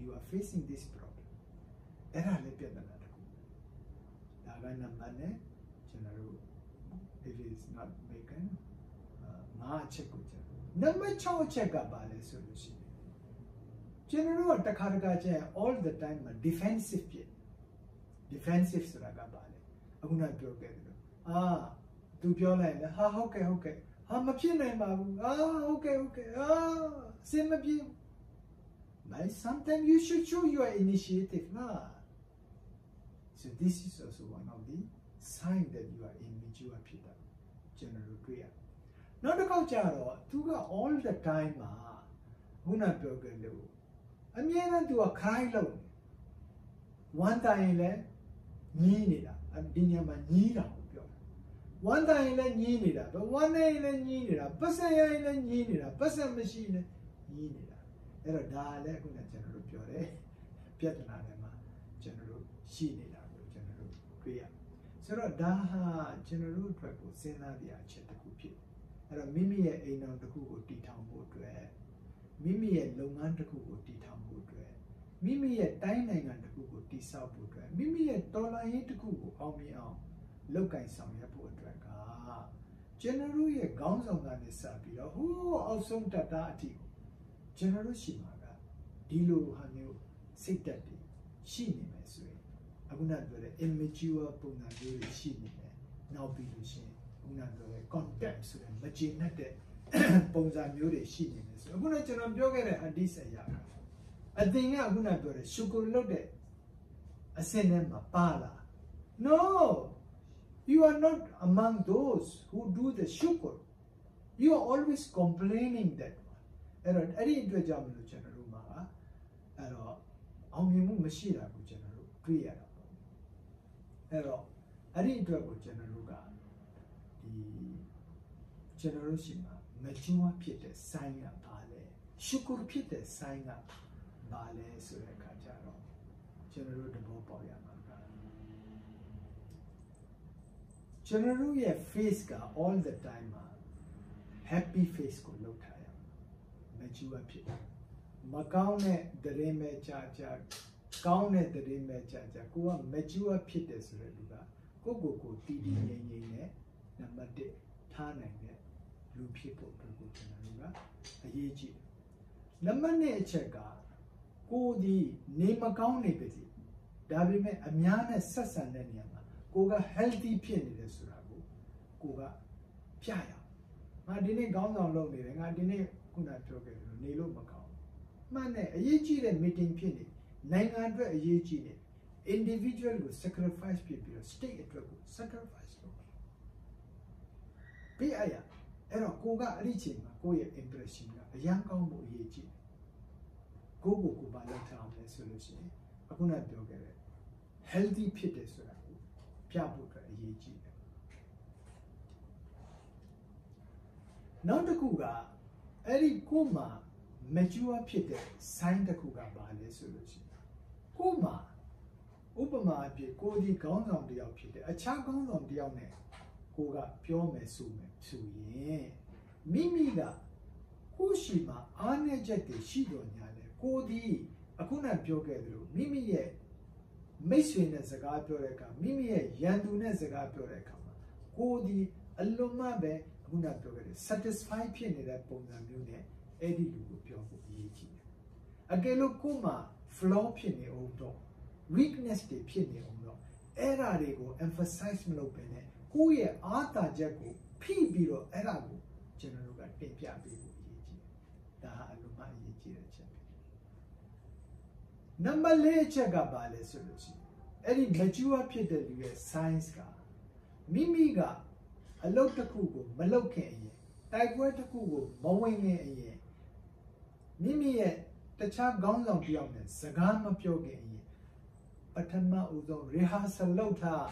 you are facing this problem အဲ့ဒါလည်းပြဿနာတစ်ခုဒါကနံပါတ်နဲ့ကျွန်တော်တို့ if it is not vacant ငါအချက်ကိုကျွန်တော်နံပါတ်6ချက်ကပါလဲဆိုလို့ရှိရင် ကျွန်တော်တို့ကတခါတခါကျရင် all the time မှာ defensive ဖြစ် defensive ဆိုတာကပါလဲအခုနပြောခဲ့တယ်အာသူပြောလိုက်လေဟာဟုတ်ကဲ့ဟုတ်ကဲ့ဟာမဖြစ်နိုင်ပါဘူးအာဟုတ်ကဲ့ဟုတ်ကဲ့အာစင်မပြေ But sometimes you should show your initiative lah. So this is also one of the sign that you are immature ဖြစ်တာ general တွေ့ရနောက်တစ်ခေါက်ကျတော့သူက all the time မှာခုနပြောခဲ့လို့ အမြဲတမ်းသူက cry လုပ်နေဝမ်းတိုင်းလည်းညီးနေတာဒီညမှာညီးတာကိုပြောတာဝမ်းတိုင်းလည်းညီးနေတာပဲဝမ်းနေလည်းညီးနေတာပတ်စံရိုင်းလည်းညီးနေတာပတ်စံမရှိလည်းညီးနေတာအဲ့တော့ဒါလည်းခုနကျွန်တော်တို့ပြောတယ်ပြဿနာတွေမှာကျွန်တော်တို့ရှိနေတာကိုကျွန်တော်တို့တွေ့ရဆိုတော့ဒါဟာကျွန်တော်တို့အတွက်ကိုစဉ်းစားပြအချက်တစ်ခုဖြစ်အဲ့တော့မိမိရဲ့အိမ်တော်တစ်ခုကိုတည်ထောင်ဖို့အတွက် မိမိရဲ့လုပ်ငန်းတစ်ခုကိုတည်ထောင်ဖို့အတွက်မိမိရဲ့တိုင်းနိုင်ငံတစ်ခုကိုတည်ဆောက်ဖို့အတွက်မိမိရဲ့တော်လှန်ရေးတစ်ခုကိုအောင်မြင်အောင်လုပ်ကင်ဆောင်ရွက်ဖို့အတွက်ကကျွန်တော်တို့ရဲ့ခေါင်းဆောင်ကနေစပြီးတော့ဟိုးအောက်ဆုံးတက်တာအထိကိုကျွန်တော်တို့ရှိမှာကဒီလိုဟာမျိုးစိတ်တက်တွေရှိနေမယ်ဆိုရင်အခုနပြောတဲ့ immature ပုံစံမျိုးတွေရှိနေတယ်နောက်ပြီးလို့ရှိရင်ခုနပြောတဲ့ content ဆိုတဲ့မကျေနပ်တဲ့ ပုံစံမျိုးတွေရှိနေတယ်ဆိုအခုနကျွန်တော်ပြောခဲ့တဲ့ hadith အရာကအသင်ကအခုနပြောတဲ့ရှုကိုလုတ်တဲ့အစင်းထဲမှာပါလာ no you are not among those who do the shukr you are always complaining that one အဲ့တော့အဲ့ဒီအတွက်ကြောင့်မလို့ကျွန်တော်တို့မှာအဲ့တော့အောင်မြင်မှုမရှိတာကိုကျွန်တော်တို့တွေ့ရတာပေါ့အဲ့တော့အဲ့ဒီအတွက်ကိုကျွန်တော်တို့ကဒီကျွန်တော်တို့ရှိမှာ မကျွမ်းဖြစ်တဲ့ဆိုင်းကဘာလဲရှုကုဖြစ်တဲ့ဆိုင်းကဘာလဲဆိုတဲ့အခါကျတော့ကျွန်တော်တို့တဘောပေါက်ရမှာကကျွန်တော်တို့ရဲ့ face က all the time မှာ happy face ကိုလုပ်ထားရမှာမကျွမ်းဖြစ်တယ်မကောင်းတဲ့ဒရင်မဲ့ကြာကြာကောင်းတဲ့ဒရင်မဲ့ကြာကြာကိုကမကျူးဖြစ်တယ်ဆိုတဲ့လူကကိုကိုကိုတည်တည်ငြိမ်ငြိမ်နဲ့နံပါတ်1ထားနိုင်တဲ့ လူဖြစ်ဖို့အတွက်ကိုကျွန်တော်တို့ကအရေးကြီးနံပါတ်2အချက်ကကိုဒီနေမကောင်းနေပါစေဒါပေမဲ့အများနဲ့ဆက်ဆံတဲ့နေရာမှာကိုက healthy ဖြစ်နေတယ်ဆိုတာကိုကိုကပြရအောင်ငါဒီနေ့ခေါင်းဆောင်လုပ်နေတယ်ငါဒီနေ့ခုနပြောခဲ့တယ်နေလို့မကောင်းမှန်တယ်အရေးကြီးတဲ့ meeting ဖြစ်နေနိုင်ငံအတွက်အရေးကြီးတယ် individual ကို sacrifice ဖြစ်ပြီးတော့ state အတွက်ကို sacrifice လုပ်ပေးအရာ အဲ့တော့ကိုကအဲ့ဒီချိန်မှာကိုရဲ့ impression ကအရန်ကောင်းဖို့အရေးကြီးတယ်ကိုကိုကိုပါလောက်ထားအောင်လဲဆိုလို့ရှိရင်အခုနပြောခဲ့တဲ့ healthy ဖြစ်တယ်ဆိုတာကိုပြဖို့အတွက်အရေးကြီးတယ်နောက်တစ်ခုကအဲ့ဒီကိုမှ mature ဖြစ်တဲ့ sign တစ်ခုကဘာလဲဆိုလို့ရှိရင်ကိုမှဥပမာအဖြစ်ကိုဒီခေါင်းဆောင်တယောက်ဖြစ်တယ်အခြားခေါင်းဆောင်တယောက်နဲ့ ကိုကပြောမယ်ဆိုမယ်ဆိုရင်မိမိကကိုရှိမှာအားနည်းချက်တွေရှိတော်ညာလဲကိုဒီအခုနပြောခဲ့သလိုမိမိရဲ့မိတ်ဆွေနဲ့စကားပြောတဲ့အခါမိမိရဲ့ရန်သူနဲ့စကားပြောတဲ့အခါမှာကိုဒီအလွန်မှပဲအခုနပြောခဲ့တဲ့ satisfy ဖြစ်နေတဲ့ပုံစံမျိုးနဲ့အဲ့ဒီလူကိုပြောဖို့အရေးကြီးတယ်အကယ်လို့ကိုမှ flaw ဖြစ်နေအောင်တော့ weakness တွေဖြစ်နေအောင်တော့အဲ့ဓာတွေကို emphasize မလုပ်ဘဲနဲ့ ကိုယ့်ရဲ့အားသာချက်ကိုဖိပြီးတော့အဲ့ဒါကိုကျွန်တော်တို့ကတင်ပြပေးဖို့အရေးကြီးတယ်ဒါဟာအလုံးမအရေးကြီးတဲ့ချက်ပဲနံပါတ်၄ချက်ကဘာလဲဆိုလို့ရှိရင်အဲ့ဒီ mature ဖြစ်တဲ့လူရဲ့ science ကမိမိကအလုပ်တစ်ခုကိုမလုပ်ခင်အရင်တိုက်ပွဲတစ်ခုကိုမဝင်ခင်အရင်မိမိရဲ့တခြားခေါင်းဆောင်တယောက်နဲ့စကားမပြောခင်အရင်ပထမဦးဆုံး rehearsal လုပ်ထား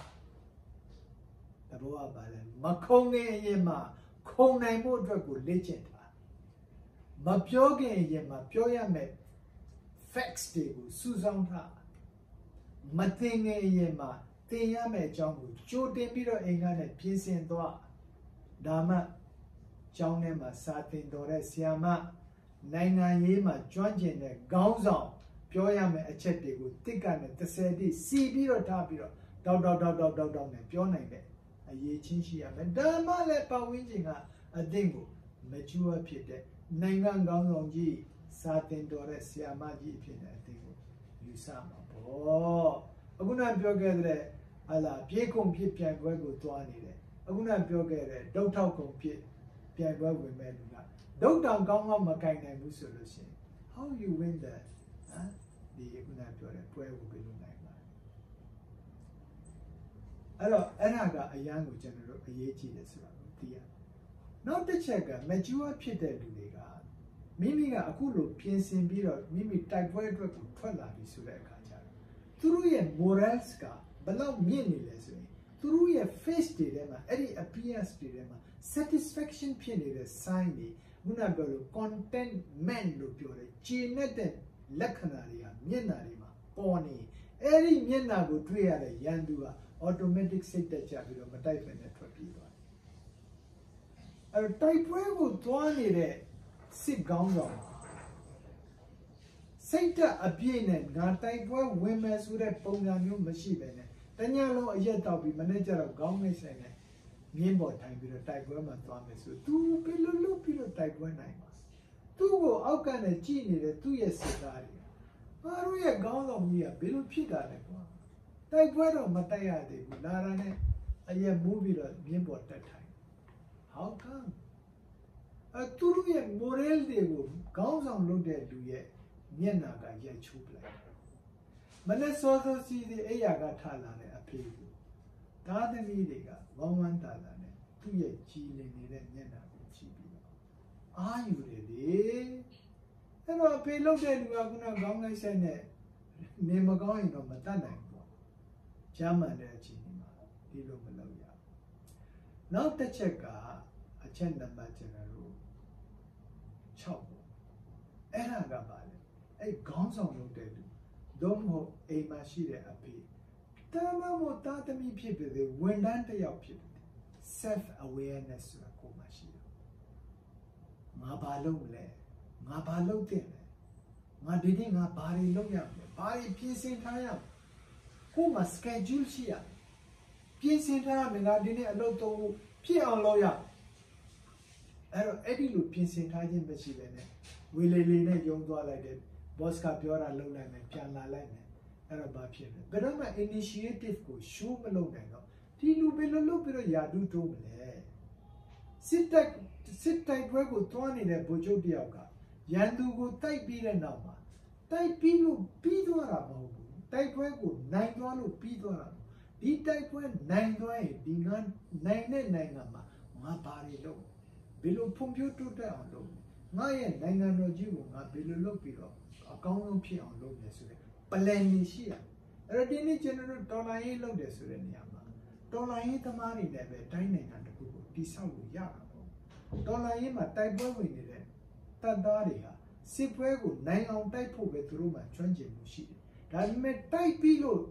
တဘောကပါလဲမခုံခင်အရင်မှာခုံနိုင်ဖို့အတွက်ကိုလေ့ကျင့်ထားမပြောခင်အရင်မှာပြောရမယ် facts တွေကိုစုဆောင်းထားမသိငယ်အရင်မှာသင်ရမယ့်အကြောင်းကိုကြိုတင်ပြီးတော့အိမ်ကနေပြင်ဆင်သွားဒါမှကျောင်းထဲမှာစာသင်တော်တဲ့ဆရာမနိုင်ငံရေးမှာကျွမ်းကျင်တဲ့ခေါင်းဆောင်ပြောရမယ့်အချက်တွေကိုတစ်ကနေ30တိစီပြီးတော့ထားပြီးတော့တောက်တောက်တောက်တောက်တောက်တောက်နဲ့ပြောနိုင်တဲ့ အရေးချင်းရှိရမယ်ဒါမှလည်းပတ်ဝန်းကျင်ကအသင်ကိုမကျူအဖြစ်တဲ့နိုင်ငံခေါင်းဆောင်ကြီးစာတင်တော်တဲ့ဆရာမကြီးအဖြစ်နဲ့အသင်ကိုယူဆမှာပေါ့အခုနပြောခဲ့တဲ့ဟာလာပြေခုံဖြစ်ပြန်ပွဲကိုတွားနေတယ်အခုနပြောခဲ့တဲ့ဒုတ်ထောက်ခုံဖြစ်ပြန်ပွဲဝင်မဲ့လူကဒုတ်တောင်ကောင်းကောင်းမကင်နိုင်ဘူးဆိုလို့ရှိရင် how you win the ဒီခုနပြောတဲ့ပွဲကိုဘယ်လိုနိုင်မှာ အဲ့တော့အဲ့ဒါကအရန်ကိုကျွန်တော်တို့အရေးကြီးတယ်ဆိုတာကိုသိရနောက်တစ်ချက်က mature ဖြစ်တဲ့လူတွေကမိမိကအခုလိုပြင်ဆင်ပြီးတော့မိမိတိုက်ပွဲအတွက်ကိုထွက်လာပြီဆိုတဲ့အခါကျတော့သူတို့ရဲ့ morals ကဘယ်လောက်မြင့်နေလဲဆိုရင်သူတို့ရဲ့ face တွေထဲမှာအဲ့ဒီ appearance တွေထဲမှာ satisfaction ဖြစ်နေတဲ့ sign တွေခုနပြောလို့ contentment လို့ပြောတယ်ကျေနပ်တဲ့လက္ခဏာတွေကမျက်နှာတွေမှာပေါ်နေအဲ့ဒီမျက်နှာကိုတွေ့ရတဲ့ရန်သူက automatic စိတ်တက်ကြပြီးတော့မတိုက်ပဲနဲ့ထွက်ပြေးသွားတယ်အဲ့တော့တိုက်ပွဲကိုသွားနေတဲ့စစ်ကောင်းဆောင်စိတ်တက်အပြည့်နဲ့ငါတိုက်ပွဲဝင်မယ်ဆိုတဲ့ပုံစံမျိုးမရှိပဲနဲ့တညာလုံးအရက်တောက်ပြီးမနေ့ကျတော့ခေါင်းမိတ်ဆိုင်နဲ့မြင်းပေါ်ထိုင်ပြီးတော့တိုက်ပွဲမှာသွားမယ်ဆိုသူဘယ်လိုလုပ်ပြီးတော့တိုက်ပွဲနိုင်မှာသူ့ကိုအောက်ကနေကြည့်နေတဲ့သူ့ရဲ့စစ်သားတွေငါတို့ရဲ့ခေါင်းဆောင်ကြီးကဘယ်လိုဖြစ်တာလဲကွာ တိုက်ပွဲတော့မတိုက်ရသေးဘူးလာတာနဲ့အရက်မူးပြီးတော့မြင်းပေါ်တက်ထိုင် how come အသူတို့ရဲ့ moral တွေကိုခေါင်းဆောင်လုပ်တဲ့လူရဲ့မျက်နှာကရိုက်ချိုးပလိုက်မနေ့စောစောစီးစီးအိယာကထလာတဲ့အဖေကိုသားသမီးတွေကဝမ်းဝမ်းတာတာနဲ့သူ့ရဲ့ကြည်လင်နေတဲ့မျက်နှာကိုကြည့်ပြီးတော့အာယူတယ်လေအဲ့တော့အဖေလုပ်တဲ့လူကခုနခေါင်းလိုက်ဆက်နဲ့နေမကောင်းရင်တော့မတတ်နိုင်ဘူး ကျမ်းမှန်တဲ့အချိန်ဒီမှာဒီလိုမလုပ်ရဘူးနောက်တစ်ချက်ကအချက်နံပါတ်ကျွန်တော်တို့6ပေါ့အဲ့ဒါကပါလေအဲ့ခေါင်းဆောင်လုပ်တဲ့လူတော့မဟုတ်အိမ်မှာရှိတဲ့အဖေတာမမို့တာသမီဖြစ်တဲ့ဝန်ထမ်းတစ်ယောက်ဖြစ်တယ် self awareness ဆိုတာကိုမှရှိတယ်ငါဘာလုပ်မလဲငါဘာလုပ်တဲ့လဲငါဒီနေ့ငါဘာတွေလုပ်ရမလဲဘာတွေပြင်ဆင်ထားရမလဲ ကိုမှ schedule ရှိရပြင်ဆင်ထားရမယ်ငါဒီနေ့အလုပ်တော့ဖြစ်အောင်လုပ်ရအဲ့တော့အဲ့ဒီလိုပြင်ဆင်ထားခြင်းမရှိပဲနဲ့ဝေလေလေနဲ့ယုံသွားလိုက်တယ် boss ကပြောတာလုပ်လိုက်မယ်ပြန်လာလိုက်မယ်အဲ့တော့ဘာဖြစ်လဲဘယ်တော့မှ initiative ကို show မလုပ်နိုင်တော့ဒီလူဘယ်လိုလုပ်ပြီးတော့ယာတုတိုးမလဲစစ်တပ်စစ်တိုက်ပွဲကိုတွားနေတဲ့ဗိုလ်ချုပ်တယောက်ကရန်သူကိုတိုက်ပြီးတဲ့နောက်မှာတိုက်ပြီးလို့ပြီးသွားတာမဟုတ်ဘူး တိုက်ပွဲကိုနိုင်သွားလို့ပြီးသွားတာဒီတိုက်ပွဲနိုင်သွားရင်ဒီငါနိုင်တဲ့နိုင်ငံမှာငါဘာတွေလုပ်ဘယ်လိုဖွံ့ဖြိုးတိုးတက်အောင်လုပ်ငါရဲ့နိုင်ငံတော်ကြီးကိုငါဘယ်လိုလုပ်ပြီးတော့အကောင်းဆုံးဖြစ်အောင်လုပ်မယ်ဆိုတဲ့ plan ကြီးရှိရအဲ့တော့ဒီနေ့ကျွန်တော်တို့ဒေါ်လာရေးလုပ်တယ်ဆိုတဲ့နေရာမှာဒေါ်လာရေးသမားတွေနဲ့ပဲတိုင်းနိုင်ငံတစ်ခုကိုတိဆောက်လို့ရတာပေါ့ဒေါ်လာရေးမှာတိုက်ပွဲဝင်နေတဲ့တပ်သားတွေဟာစစ်ပွဲကိုနိုင်အောင်တိုက်ဖို့ပဲသူတို့မှကျွမ်းကျင်မှုရှိတယ် ဒါပေမဲ့တိုက်ပြီးလို့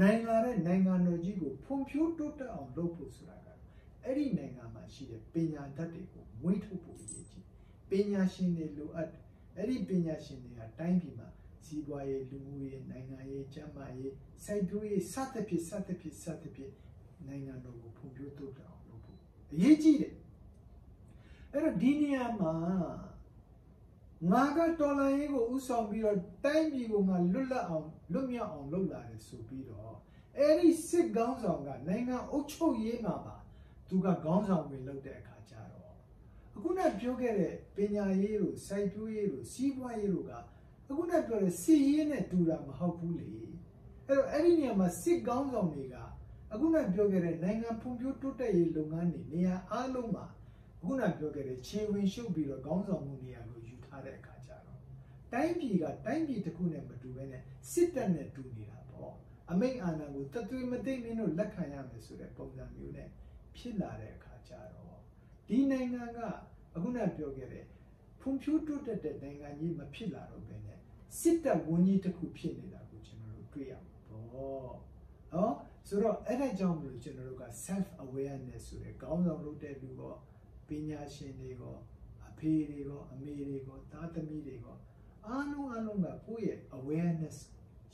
နိုင်လာတဲ့နိုင်ငံတော်ကြီးကိုဖွံ့ဖြိုးတိုးတက်အောင်လုပ်ဖို့ဆိုတာကအဲ့ဒီနိုင်ငံမှာရှိတဲ့ပညာတတ်တွေကိုမွေးထုတ်ဖို့အရေးကြီးပညာရှင်တွေလိုအပ်တယ်အဲ့ဒီပညာရှင်တွေကတိုင်းပြည်မှာစီးပွားရေးလူမှုရေးနိုင်ငံရေးကျန်းမာရေးစိုက်ပျိုးရေးစသဖြင့်စသဖြင့်စသဖြင့်နိုင်ငံတော်ကိုဖွံ့ဖြိုးတိုးတက်အောင်လုပ်ဖို့အရေးကြီးတယ်အဲ့တော့ဒီနေရာမှာ ငါကတော်လိုင်းရေးကိုဥဆောင်ပြီးတော့တိုင်းပြည်ကိုငါလွတ်လပ်အောင်လွတ်မြောက်အောင်လုပ်လာတယ်ဆိုပြီးတော့အဲ့ဒီစစ်ကောင်းဆောင်ကနိုင်ငံအုပ်ချုပ်ရေးမှာပါသူကခေါင်းဆောင်ဝင်လုပ်တဲ့အခါကျတော့အခုနပြောခဲ့တဲ့ပညာရေးတို့စိုက်ပျိုးရေးတို့စီးပွားရေးတို့ကအခုနပြောတဲ့စီရေးနဲ့တူတာမဟုတ်ဘူးလေအဲ့တော့အဲ့ဒီနေရာမှာစစ်ကောင်းဆောင်တွေကအခုနပြောခဲ့တဲ့နိုင်ငံဖွံ့ဖြိုးတိုးတက်ရေးလုပ်ငန်းတွေနေရာအားလုံးမှာအခုနပြောခဲ့တဲ့ခြေဝင်ရှုပ်ပြီးတော့ခေါင်းဆောင်မှုနေရာကိုယူ ထားတဲ့အခါကျတော့တိုင်းပြည်ကတိုင်းပြည်တစ်ခုနဲ့မတူဘဲနဲ့စစ်တပ်နဲ့တူနေတာပေါ့အမိတ်အာဏာကိုတသွေးမသိမင်းတို့လက်ခံရမယ်ဆိုတဲ့ပုံစံမျိုးနဲ့ဖြစ်လာတဲ့အခါကျတော့ဒီနိုင်ငံကအခုနပြောခဲ့တဲ့ဖွံ့ဖြိုးတိုးတက်တဲ့နိုင်ငံကြီးမဖြစ်လာတော့ဘဲနဲ့စစ်တပ်ဝန်ကြီးတစ်ခုဖြစ်နေတာကိုကျွန်တော်တို့တွေ့ရမှာပေါ့နော်ဆိုတော့အဲ့ဒါကြောင့်မလို့ကျွန်တော်တို့က self awareness ဆိုတဲ့ခေါင်းဆောင်လုပ်တဲ့လူကပညာရှင်တွေကအ ဖေတွေကအမေတွေကသားသမီးတွေကအားလုံးအားလုံးကကိုယ့်ရဲ့ awareness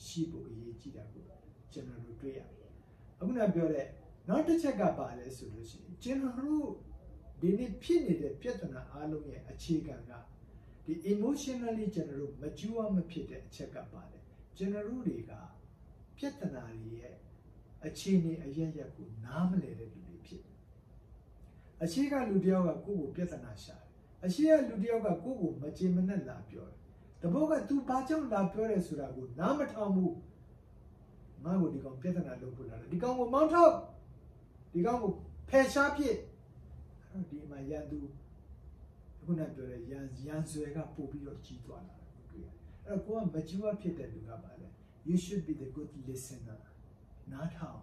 ရှိဖို့အရေးကြီးတာကိုကျွန်တော်တို့တွေ့ရတယ်အခုနပြောတဲ့နောက်တစ်ချက်ကပါလဲဆိုလို့ရှိရင်ကျွန်တော်တို့ဒီနေ့ဖြစ်နေတဲ့ပြဿနာအားလုံးရဲ့အခြေခံကဒီ emotionally ကျွန်တော်တို့ mature မဖြစ်တဲ့အချက်ကပါတယ်ကျွန်တော်တို့တွေကပြဿနာတွေရဲ့အခြေအနေအရရက်ကိုနားမလည်တဲ့လူတွေဖြစ်တယ်။အခြေကလူတယောက်ကကိုယ့်ကိုပြဿနာရှာတယ်။ အခြေကလူတယောက်ကကိုယ့်ကိုမကြေမနက်လာပြောတယ် တဘောက तू ဘာကြောင့်လာပြောတယ်ဆိုတာကိုနားမထောင်ဘူးငါ့ကိုဒီကောင်ပြဿနာလုပ်ဖို့လာတယ်ဒီကောင်ကိုမောင်းထုတ်ဒီကောင်ကိုဖယ်ရှားပြစ်အဲ့တော့ဒီမှာရန်သူခုနပြောတဲ့ရန်ရန်ဆွဲကပို့ပြီးတော့ကြီးသွားလာတယ်တွေ့ရတယ်အဲ့တော့ကိုက mature ဖြစ်တဲ့လူကပါလေ you should be the good listener နားထောင်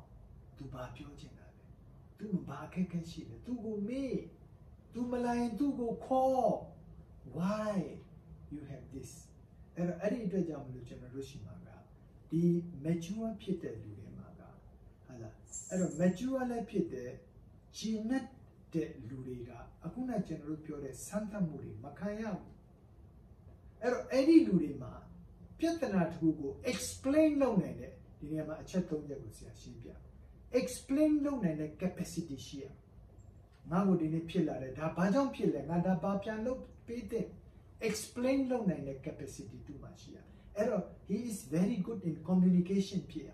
तू ဘာပြောချင်တာလဲ तू ဘာခက်ခဲရှိလဲ तू ကိုမေး तू မလာရင် तू ကိုခေါ် why you have this အဲ့တော့အဲ့ဒီအတွက်ကြောင့်မလို့ကျွန်တော်တို့ရှိမှာကဒီ mature ဖြစ်တဲ့လူတွေမှာကဟာလားအဲ့တော့ mature လည်းဖြစ်တဲ့ gene တဲ့လူတွေကအခုနကျွန်တော်တို့ပြောတဲ့စမ်းသပ်မှုတွေမခံရဘူးအဲ့တော့အဲ့ဒီလူတွေမှာပြဿနာတစ်ခုကို explain လုပ်နိုင်တဲ့ဒီနေရာမှာအချက်၃ချက်ကိုဆရာရှင်းပြ explain လုပ်နိုင်တဲ့ capacity ရှိရ ငါ့ကိုဒီနေ့ဖြစ်လာတယ်ဒါဘာကြောင့်ဖြစ်လဲငါဒါဘာပြန်လုပ်ပေးတဲ့ explain လုပ်နိုင်တဲ့ capacity တူမှရှိရအဲ့တော့ he is very good in communication ဖြစ်ရ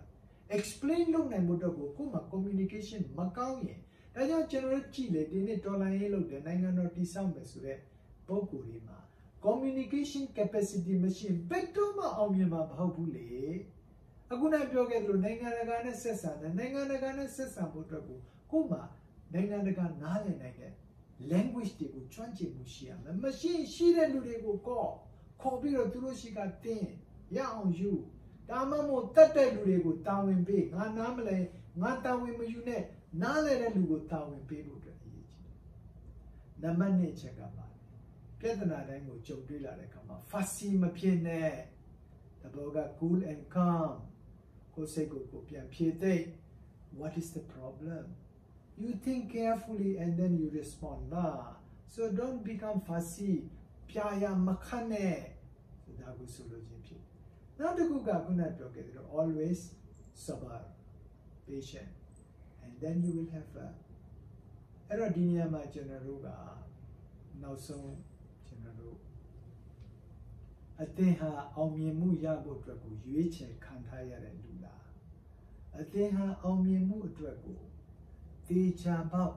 explain လုပ်နိုင်မှုတော့ကိုကိုယ်မှာ communication မကောင်းရင်ဒါကြောင့်ကျွန်တော်တို့ကြည့်လေဒီနေ့တော်လိုင်းရေးလုပ်တယ်နိုင်ငံတော်တည်ဆောက်မယ်ဆိုတော့ပုံကိုယ်တွေမှာ communication capacity မရှိရင်ဘယ်တော့မှအောင်မြင်မှာမဟုတ်ဘူးလေအခုနပြောခဲ့သလိုနိုင်ငံတကာနဲ့ဆက်ဆံတယ်နိုင်ငံတကာနဲ့ဆက်ဆံဖို့အတွက်ကိုကိုယ်မှာ နိုင်ငံတကာနားလည်နိုင်တဲ့ language တွေကိုကျွမ်းကျင်မှုရှိရမယ်မရှိရှိတဲ့လူတွေကိုကောခေါ်ပြီးတော့သူတို့ရှိကတင်းရအောင်ယူဒါမှမဟုတ်တတ်တဲ့လူတွေကိုတာဝန်ပေးငါနားမလဲငါတာဝန်မယူနဲ့နားလဲတဲ့လူကိုတာဝန်ပေးဖို့အတွက်အရေးကြီးတယ်နံပါတ်1ချက်ကပါပြဿနာတိုင်းကိုကြုံတွေ့လာတဲ့အခါမှာ fussy မဖြစ်နဲ့တဘောက cool and calm ကိုယ်စိတ်ကိုကိုပြန်ဖြေသိ what is the problem you think carefully and then you respond lah so don't become fussy ပြာရမခတ်နဲ့ဒါကိုဆိုလိုခြင်းဖြစ်နောက်တစ်ခုကခုနပြောခဲ့တယ် always sabar patient and then you will have a အဲ့တော့ဒီနေရာမှာကျွန်တော်တို့ကနောက်ဆုံးကျွန်တော်တို့အသင်ဟာအောင်မြင်မှုရဖို့အတွက်ကိုရွေးချယ်ခံထားရတဲ့လူလားအသင်ဟာအောင်မြင်မှုအတွက်ကို တေချာပေါက်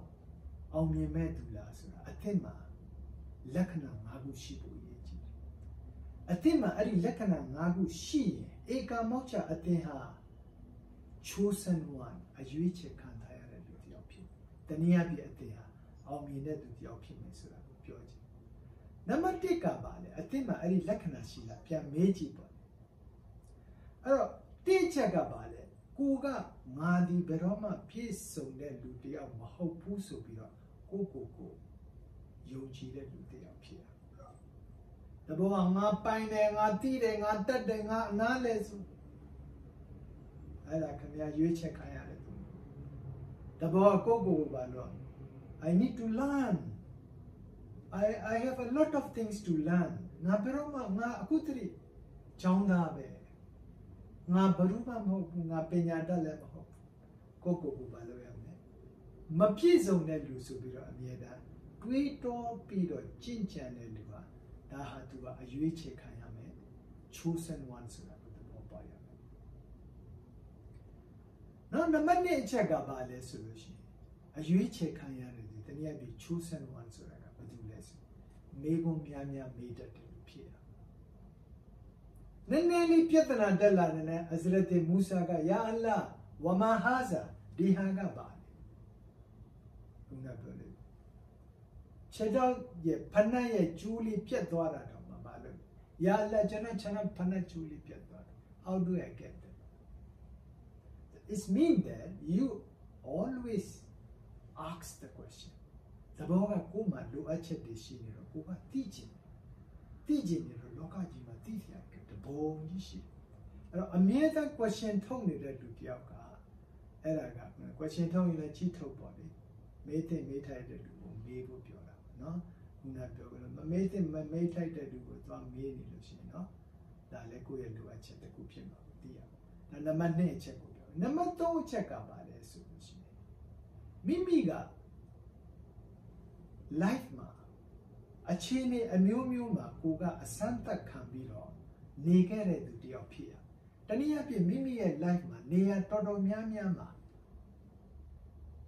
အောင်မြင်မဲ့သူလားဆိုတာအသင်မှာလက္ခဏာ၅ခုရှိဖို့ရည်ကြည်အသင်မှာအဲ့ဒီလက္ခဏာ၅ခုရှိရင်ဧကမောက္ခအသင်ဟာ chosen one အရွေးချယ်ခံထားရတဲ့လူတစ်ယောက်ဖြစ်တနည်းအားဖြင့်အသင်ဟာအောင်မြင်တဲ့သူတစ်ယောက်ဖြစ်မယ်ဆိုတာကိုပြောချင်နံပါတ်1ကပါလေအသင်မှာအဲ့ဒီလက္ခဏာရှိလားပြန်မေးကြည့်ပါအဲ့တော့တိချက်ကပါလေ ကိုကငါဒီဘယ်တော့မှပြည့်စုံတဲ့လူတစ်ယောက်မဟုတ်ဘူးဆိုပြီးတော့ကိုကိုကိုယုံကြည်တဲ့လူတစ်ယောက်ဖြစ်ရတဘောကငါပိုင်တယ်ငါတိတယ်ငါတက်တယ်ငါအနားလဲဆိုအဲ့ဒါခင်ဗျာရွေးချက်ခံရတယ်သူတဘောကကိုကိုကိုပါတော့ I need to learn I I have a lot of things to learn ငါဘယ်တော့မှငါအခုတည်းចောင်းသားပဲ ငါဘယ်သူမှမဟုတ်ဘူးငါပညာတတ်လည်းမဟုတ်ဘူးကိုကိုကိုပါလို့ရမယ်မပြည့်စုံတဲ့လူဆိုပြီးတော့အမြဲတမ်းတွေးတောပြီးတော့ကြင်ကြံတဲ့လူဟာဒါဟာသူကအရွေးချယ်ခံရမယ် chosen one ဆိုတာကိုသဘောပေါက်ရမယ်နောက်နံပါတ်1အချက်ကဘာလဲဆိုလို့ရှိရင်အရွေးချယ်ခံရတယ်ဒီတနည်းအားဖြင့် chosen one ဆိုတာကဘာလို့လဲဆိုမေခွန်းများများမေးတတ်တယ်ဖြစ်ရ နည်းနည်းလေးပြဿနာတက်လာတယ်နဲ့အဇရတ်မူဆာကယာအလ္လာဝမာဟာဇာဒီဟာကပါလေဘုရားပြောတယ်ခြေတော့ရဲ့ဖဏတ်ရဲ့ကျူးလေးပြတ်သွားတာတော့မပါလို့ယာအလ္လာကျွန်တော်ကျွန်တော်ဖဏတ်ကျူးလေးပြတ်သွားတယ် how do i get that it mean that you always ask the question သဘောကကိုယ်မှာလိုအပ်ချက်တွေရှိနေတော့ကိုကသိချင်သိချင်နေတော့လောကကြီးမှာသိစရာတ ဘုံကြီးရှိအဲ့တော့အမြဲတမ်း question ထုတ်နေတဲ့လူတယောက်ကအဲ့ဒါက question ထုတ်ရင်လည်းချိထုတ်ပါလေမေးတဲ့မေးထိုက်တဲ့လူကိုမေးဖို့ပြောတာနော်ခုနပြောကြလို့မမေးတဲ့မမေးထိုက်တဲ့လူကိုသွားမေးနေလို့ရှိရင်နော်ဒါလည်းကိုယ့်ရဲ့လိုအပ်ချက်တစ်ခုဖြစ်မှာသိရပါဒါနံပါတ်2အချက်ကိုပြောနံပါတ်3အချက်ကပါလဲဆိုလို့ရှိရင်မိမိက life မှာအခြေအနေအမျိုးမျိုးမှာကိုကအစမ်းသက်ခံပြီးတော့ နေခဲ့တဲ့သူတယောက်ဖြစ်ရတနည်းအားဖြင့်မိမိရဲ့ life မှာနေရာတော်တော်များများမှာ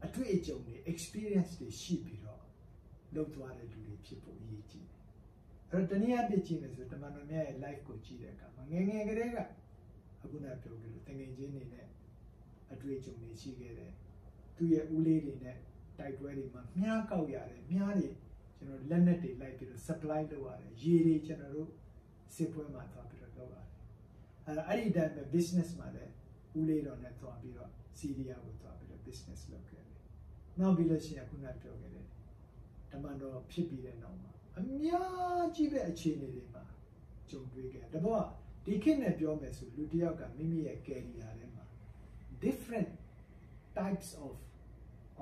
အတွေ့အကြုံတွေ experience တွေရှိပြီးတော့လုပ်သွားတဲ့လူတွေဖြစ်ဖို့အရေးကြီးတယ်အဲ့တော့တနည်းအားဖြင့်ကြည့်မယ်ဆိုတမန်တော်မြတ်ရဲ့ life ကိုကြည့်တဲ့အခါမှာငယ်ငယ်ကလေးကအခုနပြောကြလို့တငယ်ချင်းတွေနဲ့အတွေ့အကြုံတွေရှိခဲ့တယ်သူ့ရဲ့ဦးလေးတွေနဲ့တိုက်ပွဲတွေမှာမြားကောက်ရတယ်မြားတွေကျွန်တော်လက်နက်တွေလိုက်ပြီးတော့ supply လုပ်ရတယ်ရေတွေကျွန်တော်တို့စစ်ပွဲမှာသွားပြီးတော့လုပ်ရတယ် အဲ့ဒါအဲ့ဒီတိုင်းပဲ business မှာလည်းဦးလေးတော်နဲ့သွားပြီးတော့စီးရီးယားကိုသွားပြီးတော့ business လုပ်ခဲ့တယ်နောက်ပြီးလို့ရှိရင်ခုနပြောခဲ့တယ်ဓမ္မတော်ဖြစ်ပြီးတဲ့နောက်မှာအများကြီးပဲအခြေအနေတွေမှာကြုံတွေ့ခဲ့တဘောဒီခေတ်နဲ့ပြောမယ်ဆိုလူတစ်ယောက်ကမိမိရဲ့ career ထဲမှာ different types of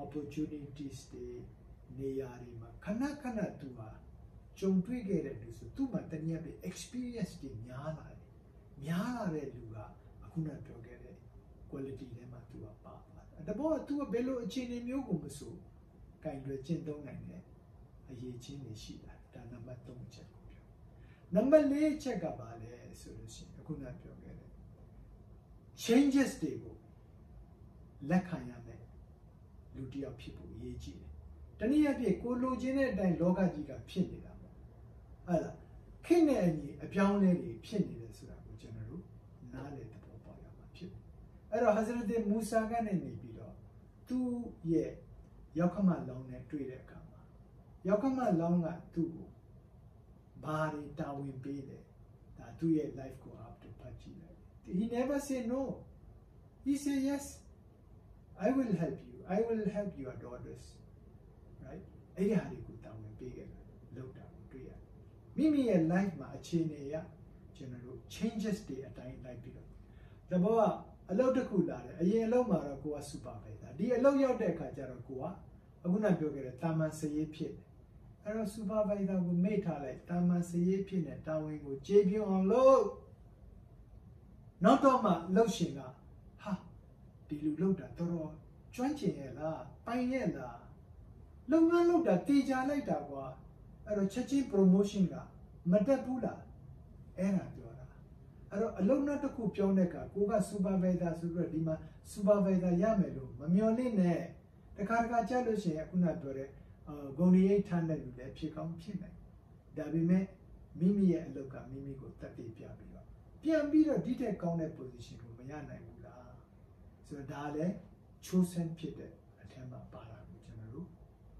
opportunities တွေနေရာတွေမှာခဏခဏသူဟာကြုံတွေ့ခဲ့တဲ့လူဆိုသူ့မှာတနည်းအားဖြင့် experience တွေများလာတယ် များလာတဲ့လူကအခုနပြောခဲ့တဲ့ quality ထဲမှာသူကပါပါတယ်တဘောကသူကဘယ်လိုအခြေအနေမျိုးကိုမဆိုကင်တွယ်ကျင့်သုံးနိုင်တဲ့အရေးချင်းတွေရှိတာဒါနံပါတ်3ချက်ကိုပြောနံပါတ်4ချက်ကပါလဲဆိုလို့ရှိရင်အခုနပြောခဲ့တဲ့ changes တွေကိုလက်ခံရမယ်လူတစ်ယောက်ဖြစ်ဖို့အရေးကြီးတယ်။တနည်းအားဖြင့်ကိုလိုချင်တဲ့အတိုင်းလောကကြီးကဖြစ်နေတာပေါ့။အဲ့ဒါခင်နဲ့အညီအပြောင်းလဲတွေဖြစ်နေတယ်ဆိုတာကိုကျွန်တော်တို့နားလည်သဘောပေါက်ရမှာဖြစ်တယ်။ အဲ့တော့ Hazrat Musa ကနေနေပြီးတော့သူ့ရဲ့ရောက်ခမလောင်းနဲ့တွေ့တဲ့အခါမှာရောက်ခမလောင်းကသူ့ကိုဘာတွေတာဝန်ပေးတယ်။ဒါသူ့ရဲ့ life ကို up to ဖတ်ကြည့်လိုက်။ He never say no. He say yes. I will help you. I will help your daughters. right အဲ့ဒီဟာတွေကိုတာဝန်ပေးခဲ့တာလောက်တာကိုတွေ့ရတယ်မိမိရဲ့ life မှာအခြေအနေရကျွန်တော်တို့ changes တွေအတိုင်းလိုက်ပြီးတော့တဘောက အလုပ်တစ်ခုလာတယ်အရင်အလုပ်မှာတော့ကိုက supervisor ဒီအလုပ်ရောက်တဲ့အခါကျတော့ကိုကအခုနပြောခဲ့တဲ့တာမန်စရေးဖြစ်တယ်အဲ့တော့ supervisor ကိုမိတ်ထားလိုက်တာမန်စရေးဖြစ်နေတာဝန်ကိုကြေပြွန်အောင်လုပ်နောက်တော့မှလှုပ်ရှင်ကဟာဒီလူလှုပ်တာတော်တော်ကျွမ်းကျင်ရဲ့လားပိုင်ရဲ့လားလုပ်ငန်းလုပ်တာတေချာလိုက်တာကွာအဲ့တော့ချက်ချင်း promotion ကမတက်ဘူးလားအဲ့ဒါပြောတာ အဲ့တော့အလုံးနောက်တစ်ခုပြောတဲ့အခါကိုက supervisor ဆိုပြီးတော့ဒီမှာ supervisor ရမယ်လို့မမျှော်လင့်နဲ့တခါတခါကြားလို့ရှိရင်အခုနပြောတဲ့ဂုဏ်ရိပ်ထမ်းတဲ့လူလည်းဖြစ်ကောင်းဖြစ်နိုင်ဒါပေမဲ့မိမိရဲ့အလုပ်ကမိမိကိုတက်တည်ပြပြီးတော့ပြန်ပြီးတော့ဒီထက်ကောင်းတဲ့ position ကိုမရနိုင်ဘူးလားဆိုတော့ဒါလည်း chosen ဖြစ်တဲ့အထက်မှာပါတာကိုကျွန်တော်တို့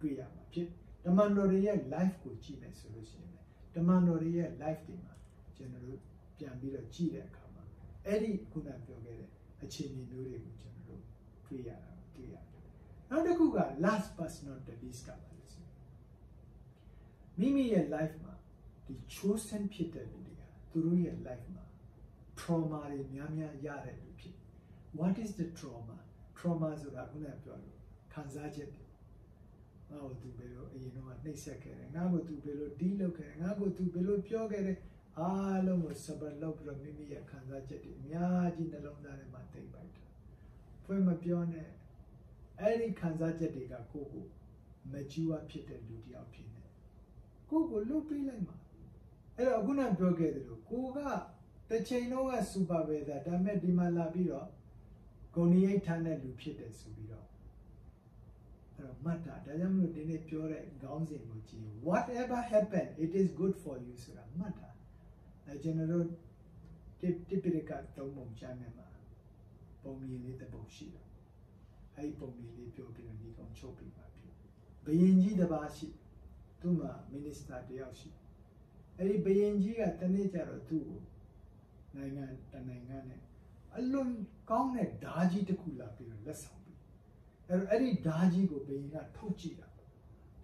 တွေ့ရမှာဖြစ်တမန်တော်တွေရဲ့ life ကိုကြည့်မယ်ဆိုလို့ရှိရင်တမန်တော်တွေရဲ့ life တွေမှာကျွန်တော်တို့ ပြန်ပြီးတော့ကြည့်တဲ့အခါမှာအဲ့ဒီခုနပြောခဲ့တဲ့အခြေအနေမျိုးတွေကိုကျွန်တော်တို့တွေ့ရတာတွေ့ရတယ်နောက်တစ်ခုက last but not the least ကပါလို့ဆိုမိမိရဲ့ life မှာဒီ chosen ဖြစ်တဲ့လူတွေကသူတို့ရဲ့ life မှာ trauma တွေများများရတဲ့လူဖြစ် what is the trauma trauma ဆိုတာခုနပြောလို့ခံစားချက်တွေငါ့ကိုသူဘယ်လိုအရင်တော့နှိပ်စက်ခဲ့တယ်ငါ့ကိုသူဘယ်လိုဒီးလုပ်ခဲ့တယ်ငါ့ကိုသူဘယ်လိုပြောခဲ့တယ် အားလုံးကိုစပတ်လုပ်ပြီးတော့မိမိရဲ့ခံစားချက်တွေအများကြီးနှလုံးသားထဲမှာတိတ်ပိုက်တာဖွင့်မပြောနဲ့အဲ့ဒီခံစားချက်တွေကကိုယ့်ကိုမကြည့်ဝဖြစ်တဲ့လူတစ်ယောက်ဖြစ်နေကိုယ့်ကိုလွတ်ပေးလိုက်မှာအဲ့တော့အခုနပြောခဲ့သလိုကိုကတစ်ချိန်တော့ကစူပါဗေဒါဒါမဲ့ဒီမှာလာပြီးတော့ဂုဏ်ရိပ်ထမ်းတဲ့လူဖြစ်တယ်ဆိုပြီးတော့အဲ့တော့မှတ်တာဒါကြောင့်မလို့ဒီနေ့ပြောတဲ့ခေါင်းစဉ်ကိုကြည့် whatever happen it is good for you ဆိုတာမှတ်တာအဲ ကျွန်တော်တို့တိတိပိရကသုံးပုံချမ်းနေမှာပုံမြင်လေးတစ်ပုံရှိတယ်အဲ့ဒီပုံမြင်လေးပြောပြီးတော့ဒီကောင်ချုပ်ပြီးပါပြီဘယင်ကြီးတစ်ပါးရှိသူ့မှာ minister တယောက်ရှိအဲ့ဒီဘယင်ကြီးကတနေ့ကျတော့သူ့ကိုနိုင်ငံတနိုင်ငံနဲ့အလွန်ကောင်းတဲ့ဓာကြီးတစ်ခုလာပြီးတော့လက်ဆောင်ပြီးအဲ့တော့အဲ့ဒီဓာကြီးကိုဘယင်ကထုတ်ကြည့်တာ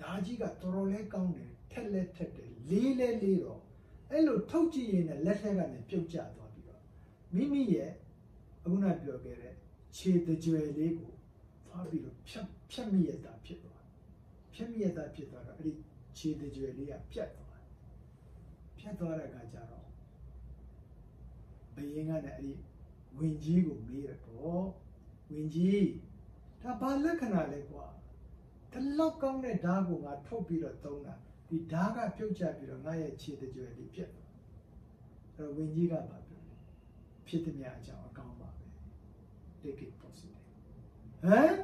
ဓာကြီးကတော်တော်လေးကောင်းတယ်ထက်လက်ထက်တယ်လေးလဲလေးတော့ အဲ့လိုထုတ်ကြည့်ရင်လည်းလက်ထက်ကနေပြုတ်ကျသွားပြီးတော့မိမိရဲ့အခုနပြောခဲ့တဲ့ခြေတကြွယ်လေးကိုသွားပြီးတော့ဖြတ်ဖြတ်မိရတာဖြစ်သွားဖြတ်မိရတာဖြစ်သွားတော့အဲ့ဒီခြေတကြွယ်လေးကပြတ်သွားဖြတ်သွားတဲ့အခါကျတော့ဘယင်းကလည်းအဲ့ဒီဝင်ကြီးကိုမေးရတော့ဝင်ကြီးဒါဘာလက္ခဏာလဲကွာတလောက်ကောင်းတဲ့ဓာတ်ကိုငါထုတ်ပြီးတော့သုံးတာ ဒီဓာတ်ကပြုတ်ကျပြီးတော့ငါရဲ့ခြေတကြွယ်လေးပြတ်သွားအဲ့တော့ဝင်ကြီးကပါပြောတယ်ဖြစ်သည်များအကြောင်းအကောင်းပါပဲ take it positive ဟမ်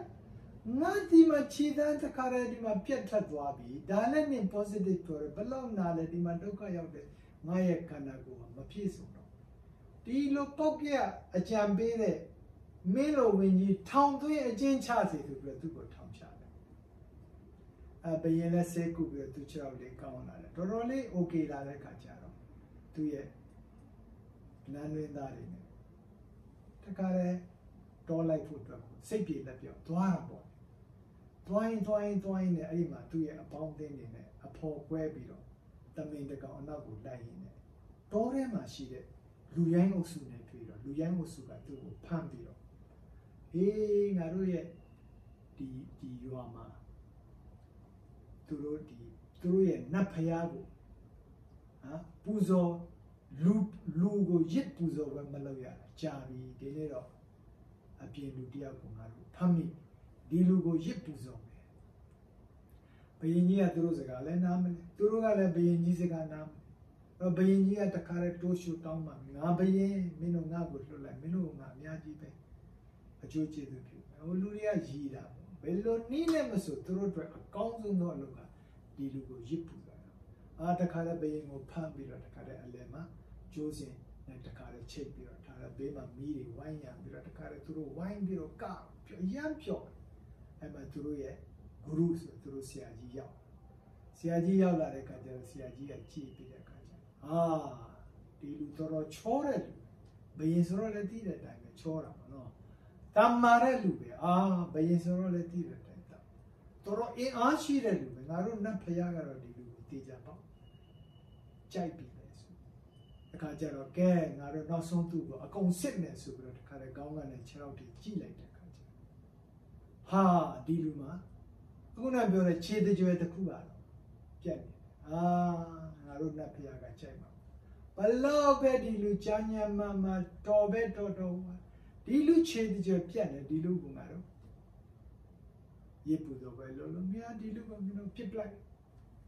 ငါဒီမှာခြေတန်းတစ်ခါတည်းဒီမှာပြတ်ထက်သွားပြီဒါလည်းနင် positive ပြောတယ်ဘလောက်နာလဲဒီမှာဒုက္ခရောက်တယ်ငါရဲ့ခန္ဓာကိုယ်ကမပြည့်စုံတော့ဒီလိုပောက်ပြအကြံပေးတဲ့မင်းလိုဝင်ကြီးထောင်သွင်းအကျဉ်းချစေသူပြီးတော့သူ့ကိုထောင်ချတယ် အဘယင်းလည်းဆေးကုပြီးတော့သူခြေောက်လေးကောင်းလာတယ်တော်တော်လေး okay လာတဲ့ခါကျတော့သူ့ရဲ့နန်းရင်းသားတွေနဲ့တခါတည်းတော်လိုက်ဖို့အတွက်စိတ်ပြေလက်ပြောသွားတာပေါ့သွားရင်သွားရင်သွားရင်လည်းအဲ့ဒီမှာသူ့ရဲ့အပေါင်းအသင်းတွေနဲ့အဖော်ကွဲပြီးတော့တမင်တကောင်အနောက်ကိုလိုက်ရင်းနဲ့တောထဲမှာရှိတဲ့လူရိုင်းအုပ်စုနဲ့တွေ့တော့လူရိုင်းအုပ်စုကသူ့ကိုဖမ်းပြီးတော့ဟေးငါတို့ရဲ့ဒီဒီရွာမှာ သူတို့ဒီသူတို့ရဲ့နတ်ဖျားကိုဟာပူဇော်လူလူကိုရစ်ပူဇော်ပဲမလုပ်ရတာကြာပြီဒီနေ့တော့အပြင်လူတယောက်ကိုငါတို့ဖမ်းမိဒီလူကိုရစ်ပူဇော်မယ်ဘယင်ကြီးကသူတို့စကားလည်းနားမလဲသူတို့ကလည်းဘယင်ကြီးစကားနားမလဲတော့ဘယင်ကြီးကတခါတည်းတိုးရှူတောင်းမှငါဘယင်မင်းတို့ငါ့ကိုလွတ်လိုက်မင်းတို့ငါအများကြီးပဲအကျိုးကျေးဇူးပြုဟိုလူတွေကရည်တာဘ ယ်လိုနည်းနဲ့မဆိုသူတို့အတွက်အကောင်းဆုံးသောအလုပ်ကဒီလူကိုရစ်ပူတာအာတခါတည်းဘယင်ကိုဖမ်းပြီးတော့တခါတည်းအလဲမှာကျိုးစင်နဲ့တခါတည်းချိတ်ပြီးတော့ဒါလည်းဘေးမှာမီးတွေဝိုင်းရံပြီးတော့တခါတည်းသူတို့ဝိုင်းပြီးတော့ကပြောရမ်းပြောအဲ့မှာသူတို့ရဲ့ဂရုဆိုသူတို့ဆရာကြီးရောက်ဆရာကြီးရောက်လာတဲ့အခါကျတော့ဆရာကြီးကကြည့်ပြီးတဲ့အခါကျအာဒီလူတော်တော်ချောတဲ့လူဘယင်ဆိုတော့လည်းသိတဲ့အတိုင်းပဲချောတာပေါ့နော် တမ္မာတဲ့လူပဲအာဘယင်ဆိုတော့လည်းသိတဲ့အတိုင်းတော်တော်အင်အားရှိတဲ့လူပဲငါတို့နတ်ဖရားကတော့ဒီလူကိုသိကြပေါ့ကြိုက်ပြီတခါကျတော့ကဲငါတို့နောက်ဆုံးသူ့ကိုအကုန်စစ်မယ်ဆိုပြီးတော့တခါတည်းကောင်းကနဲ့ခြေထောက်တွေကြည့်လိုက်တဲ့ခါကျဟာဒီလူမှာအခုနပြောတဲ့ခြေတကြွယ်တစ်ခုကတော့ပြက်နေအာငါတို့နတ်ဖျားကကြိုက်မှာဘလောက်ပဲဒီလူချမ်းညမ်းမမတော်ပဲတော်တော် ဒီလူခြေတကြွယ်ပြက်နေဒီလူကငါတို့ရေပူတော့ပဲလို့လို့မြာဒီလူကမင်းတို့ပြစ်ပလိုက်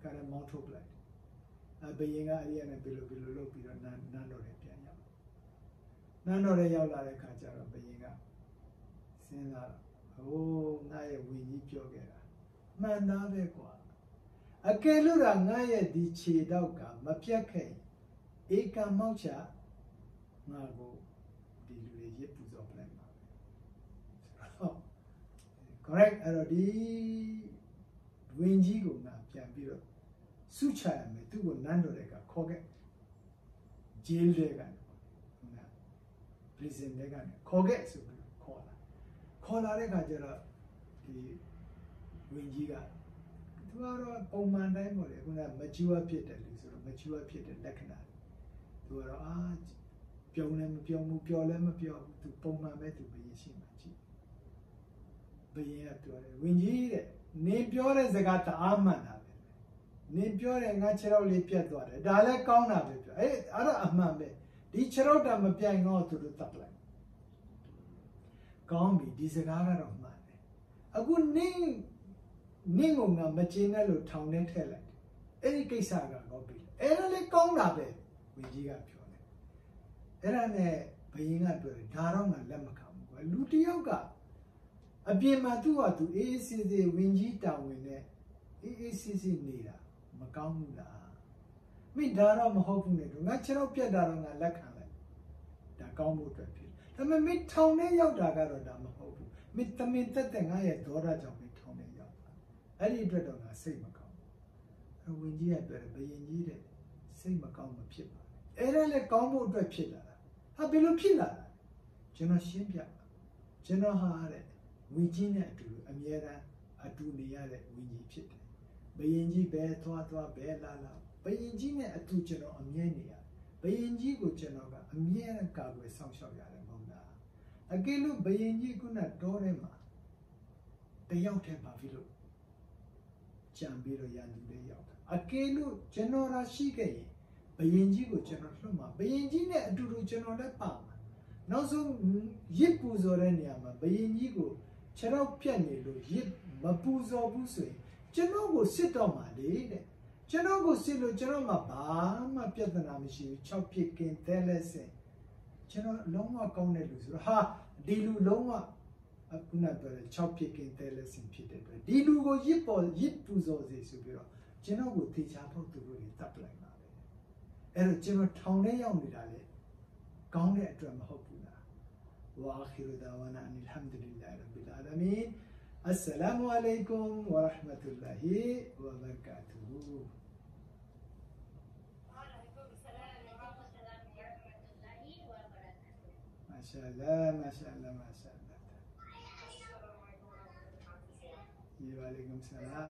ကရမောင်းထုတ်ပလိုက်အဘယင်ကအဲ့ဒီနဲ့ဘယ်လိုဘယ်လိုလုပ်ပြီးတော့နန်းနန်းတော်တွေပြန်ရောက်နန်းတော်တွေရောက်လာတဲ့ခါကျတော့ဘယင်ကစဉ်းစားတော့ဟိုးငါရဲ့ဝီကြီးပြောခဲ့တာမှန်သားပဲကွာအကယ်လို့ငါရဲ့ဒီခြေတော့ကမပြတ်ခဲ့ဧကမောက်ချငါကိုဒီလူတွေရစ်ပူဇော်ပလိုက်ပါဟုတ် correct အဲ့တော့ဒီဝင်းကြီးကိုငါပြန်ပြီးတော့စုချရမယ်သူ့ကိုနန်းတော်တွေကခေါ်ခဲ့ဂျေးတွေကနေဟုတ်လား prison တွေကနေခေါ်ခဲ့ဆိုပြီးခေါ်လာခေါ်လာတဲ့အခါကျတော့ဒီဝင်ကြီးကသူကတော့ပုံမှန်တိုင်းပေါ့လေခုနက mature ဖြစ်တယ်လူဆိုတော့ mature ဖြစ်တဲ့လက္ခဏာသူကတော့အာပြုံးလည်းမပြုံးဘူးပျော်လည်းမပျော်ဘူးသူပုံမှန်ပဲသူဘယင်ရှိမှကြည့် ဘယင်ကပြောတယ်ဝင်ကြီးတဲ့နင်ပြောတဲ့စကားတအားမှန်တာနင်ပြောတယ်ငါခြေထောက်လေးပြတ်သွားတယ်ဒါလည်းကောင်းတာပဲပြောအေးအဲ့ဒါအမှန်ပဲဒီခြေထောက်တာမပြိုင်တော့သူတို့တပ်လိုက်ကောင်းပြီဒီစကားကတော့မှန်တယ်အခုနင်းနင်းကငါမကျင်းတဲ့လို့ထောင်ထဲထည့်လိုက်တယ်အဲ့ဒီကိစ္စကတော့ပြီအဲ့ဒါလည်းကောင်းတာပဲဝင်းကြီးကပြောတယ်အဲ့ဒါနဲ့ဘယင်းကပြောတယ်ဒါတော့ငါလက်မခံဘူးကွာလူတယောက်က အပြင်မှာသူ့ဟာသူအေးအေးဆေးဆေးဝင်းကြီးတာဝန်နဲ့အေးအေးဆေးဆေးနေတာမကောင်းဘူးလားမိဒါတော့မဟုတ်ဘူးနဲ့ငါခြေတော့ပြက်တာတော့ငါလက်ခံလိုက်ဒါကောင်းဖို့အတွက်ဖြစ်ဒါပေမဲ့မိထောင်ထဲရောက်တာကတော့ဒါမဟုတ်ဘူးမိတမင်တက်တဲ့ငါရဲ့ဒေါသကြောင့်မိထောင်ထဲရောက်တာအဲ့ဒီအတွက်တော့ငါစိတ်မကောင်းဘူးအဝင်ကြီးကပြောတယ်ဘယင်ကြီးတဲ့စိတ်မကောင်းမဖြစ်ပါနဲ့အဲ့ဒါလည်းကောင်းဖို့အတွက်ဖြစ်လာတာဟာဘယ်လိုဖြစ်လာတာကျွန်တော်ရှင်းပြပါကျွန်တော်ဟာတဲ့ ဝီကြီးနဲ့အတူအမြဲတမ်းအတူနေရတဲ့ဝီကြီးဖြစ်တယ်ဘယင်ကြီးဘဲသွားသွားဘဲလာလာဘယင်ကြီးနဲ့အတူကျွန်တော်အမြဲနေရဘယင်ကြီးကိုကျွန်တော်ကအမြဲကာကွယ်ဆောင်ရှောက်ရတယ်မဟုတ်လားအကယ်လို့ဘယင်ကြီးခုနတော့ထဲမှာတယောက်တည်းပါပြီလို့ကြံပြီးတော့ရန်သူလေးရောက်တာအကယ်လို့ကျွန်တော်ရာရှိခဲ့ရင်ဘယင်ကြီးကိုကျွန်တော်လွှတ်မှာဘယင်ကြီးနဲ့အတူတူကျွန်တော်လည်းပါမှာနောက်ဆုံးရစ်ပူဇော်တဲ့နေရာမှာဘယင်ကြီးကို ခြေတော့ပြက်နေလို့ရစ်မပူဇော်ဘူးဆိုရင်ကျွန်တော်ကိုစစ်တော့မှာလေတဲ့ကျွန်တော်ကိုစစ်လို့ကျွန်တော်မှာဘာမှပြဿနာမရှိဘူး၆ဖြစ်กินသဲလက်စင်ကျွန်တော်လုံးဝကောင်းတဲ့လူဆိုတော့ဟာဒီလူလုံးဝအခုနပြောတဲ့6ဖြစ်ကင်းတဲလက်စင်ဖြစ်တဲ့အတွက်ဒီလူကိုရစ်ပေါ်ရစ်ပူဇော်စေဆိုပြီးတော့ကျွန်တော်ကိုထေချာဖို့သူတို့တွေတတ်ပလိုက်ပါပဲအဲ့တော့ကျွန်တော်ထောင်ထဲရောက်နေတာလေကောင်းတဲ့အတွက်မဟုတ် وآخر دعوانا أن الحمد لله رب العالمين. السلام عليكم ورحمة الله وبركاته. ما شاء الله ما شاء الله ما شاء الله. وعليكم السلام.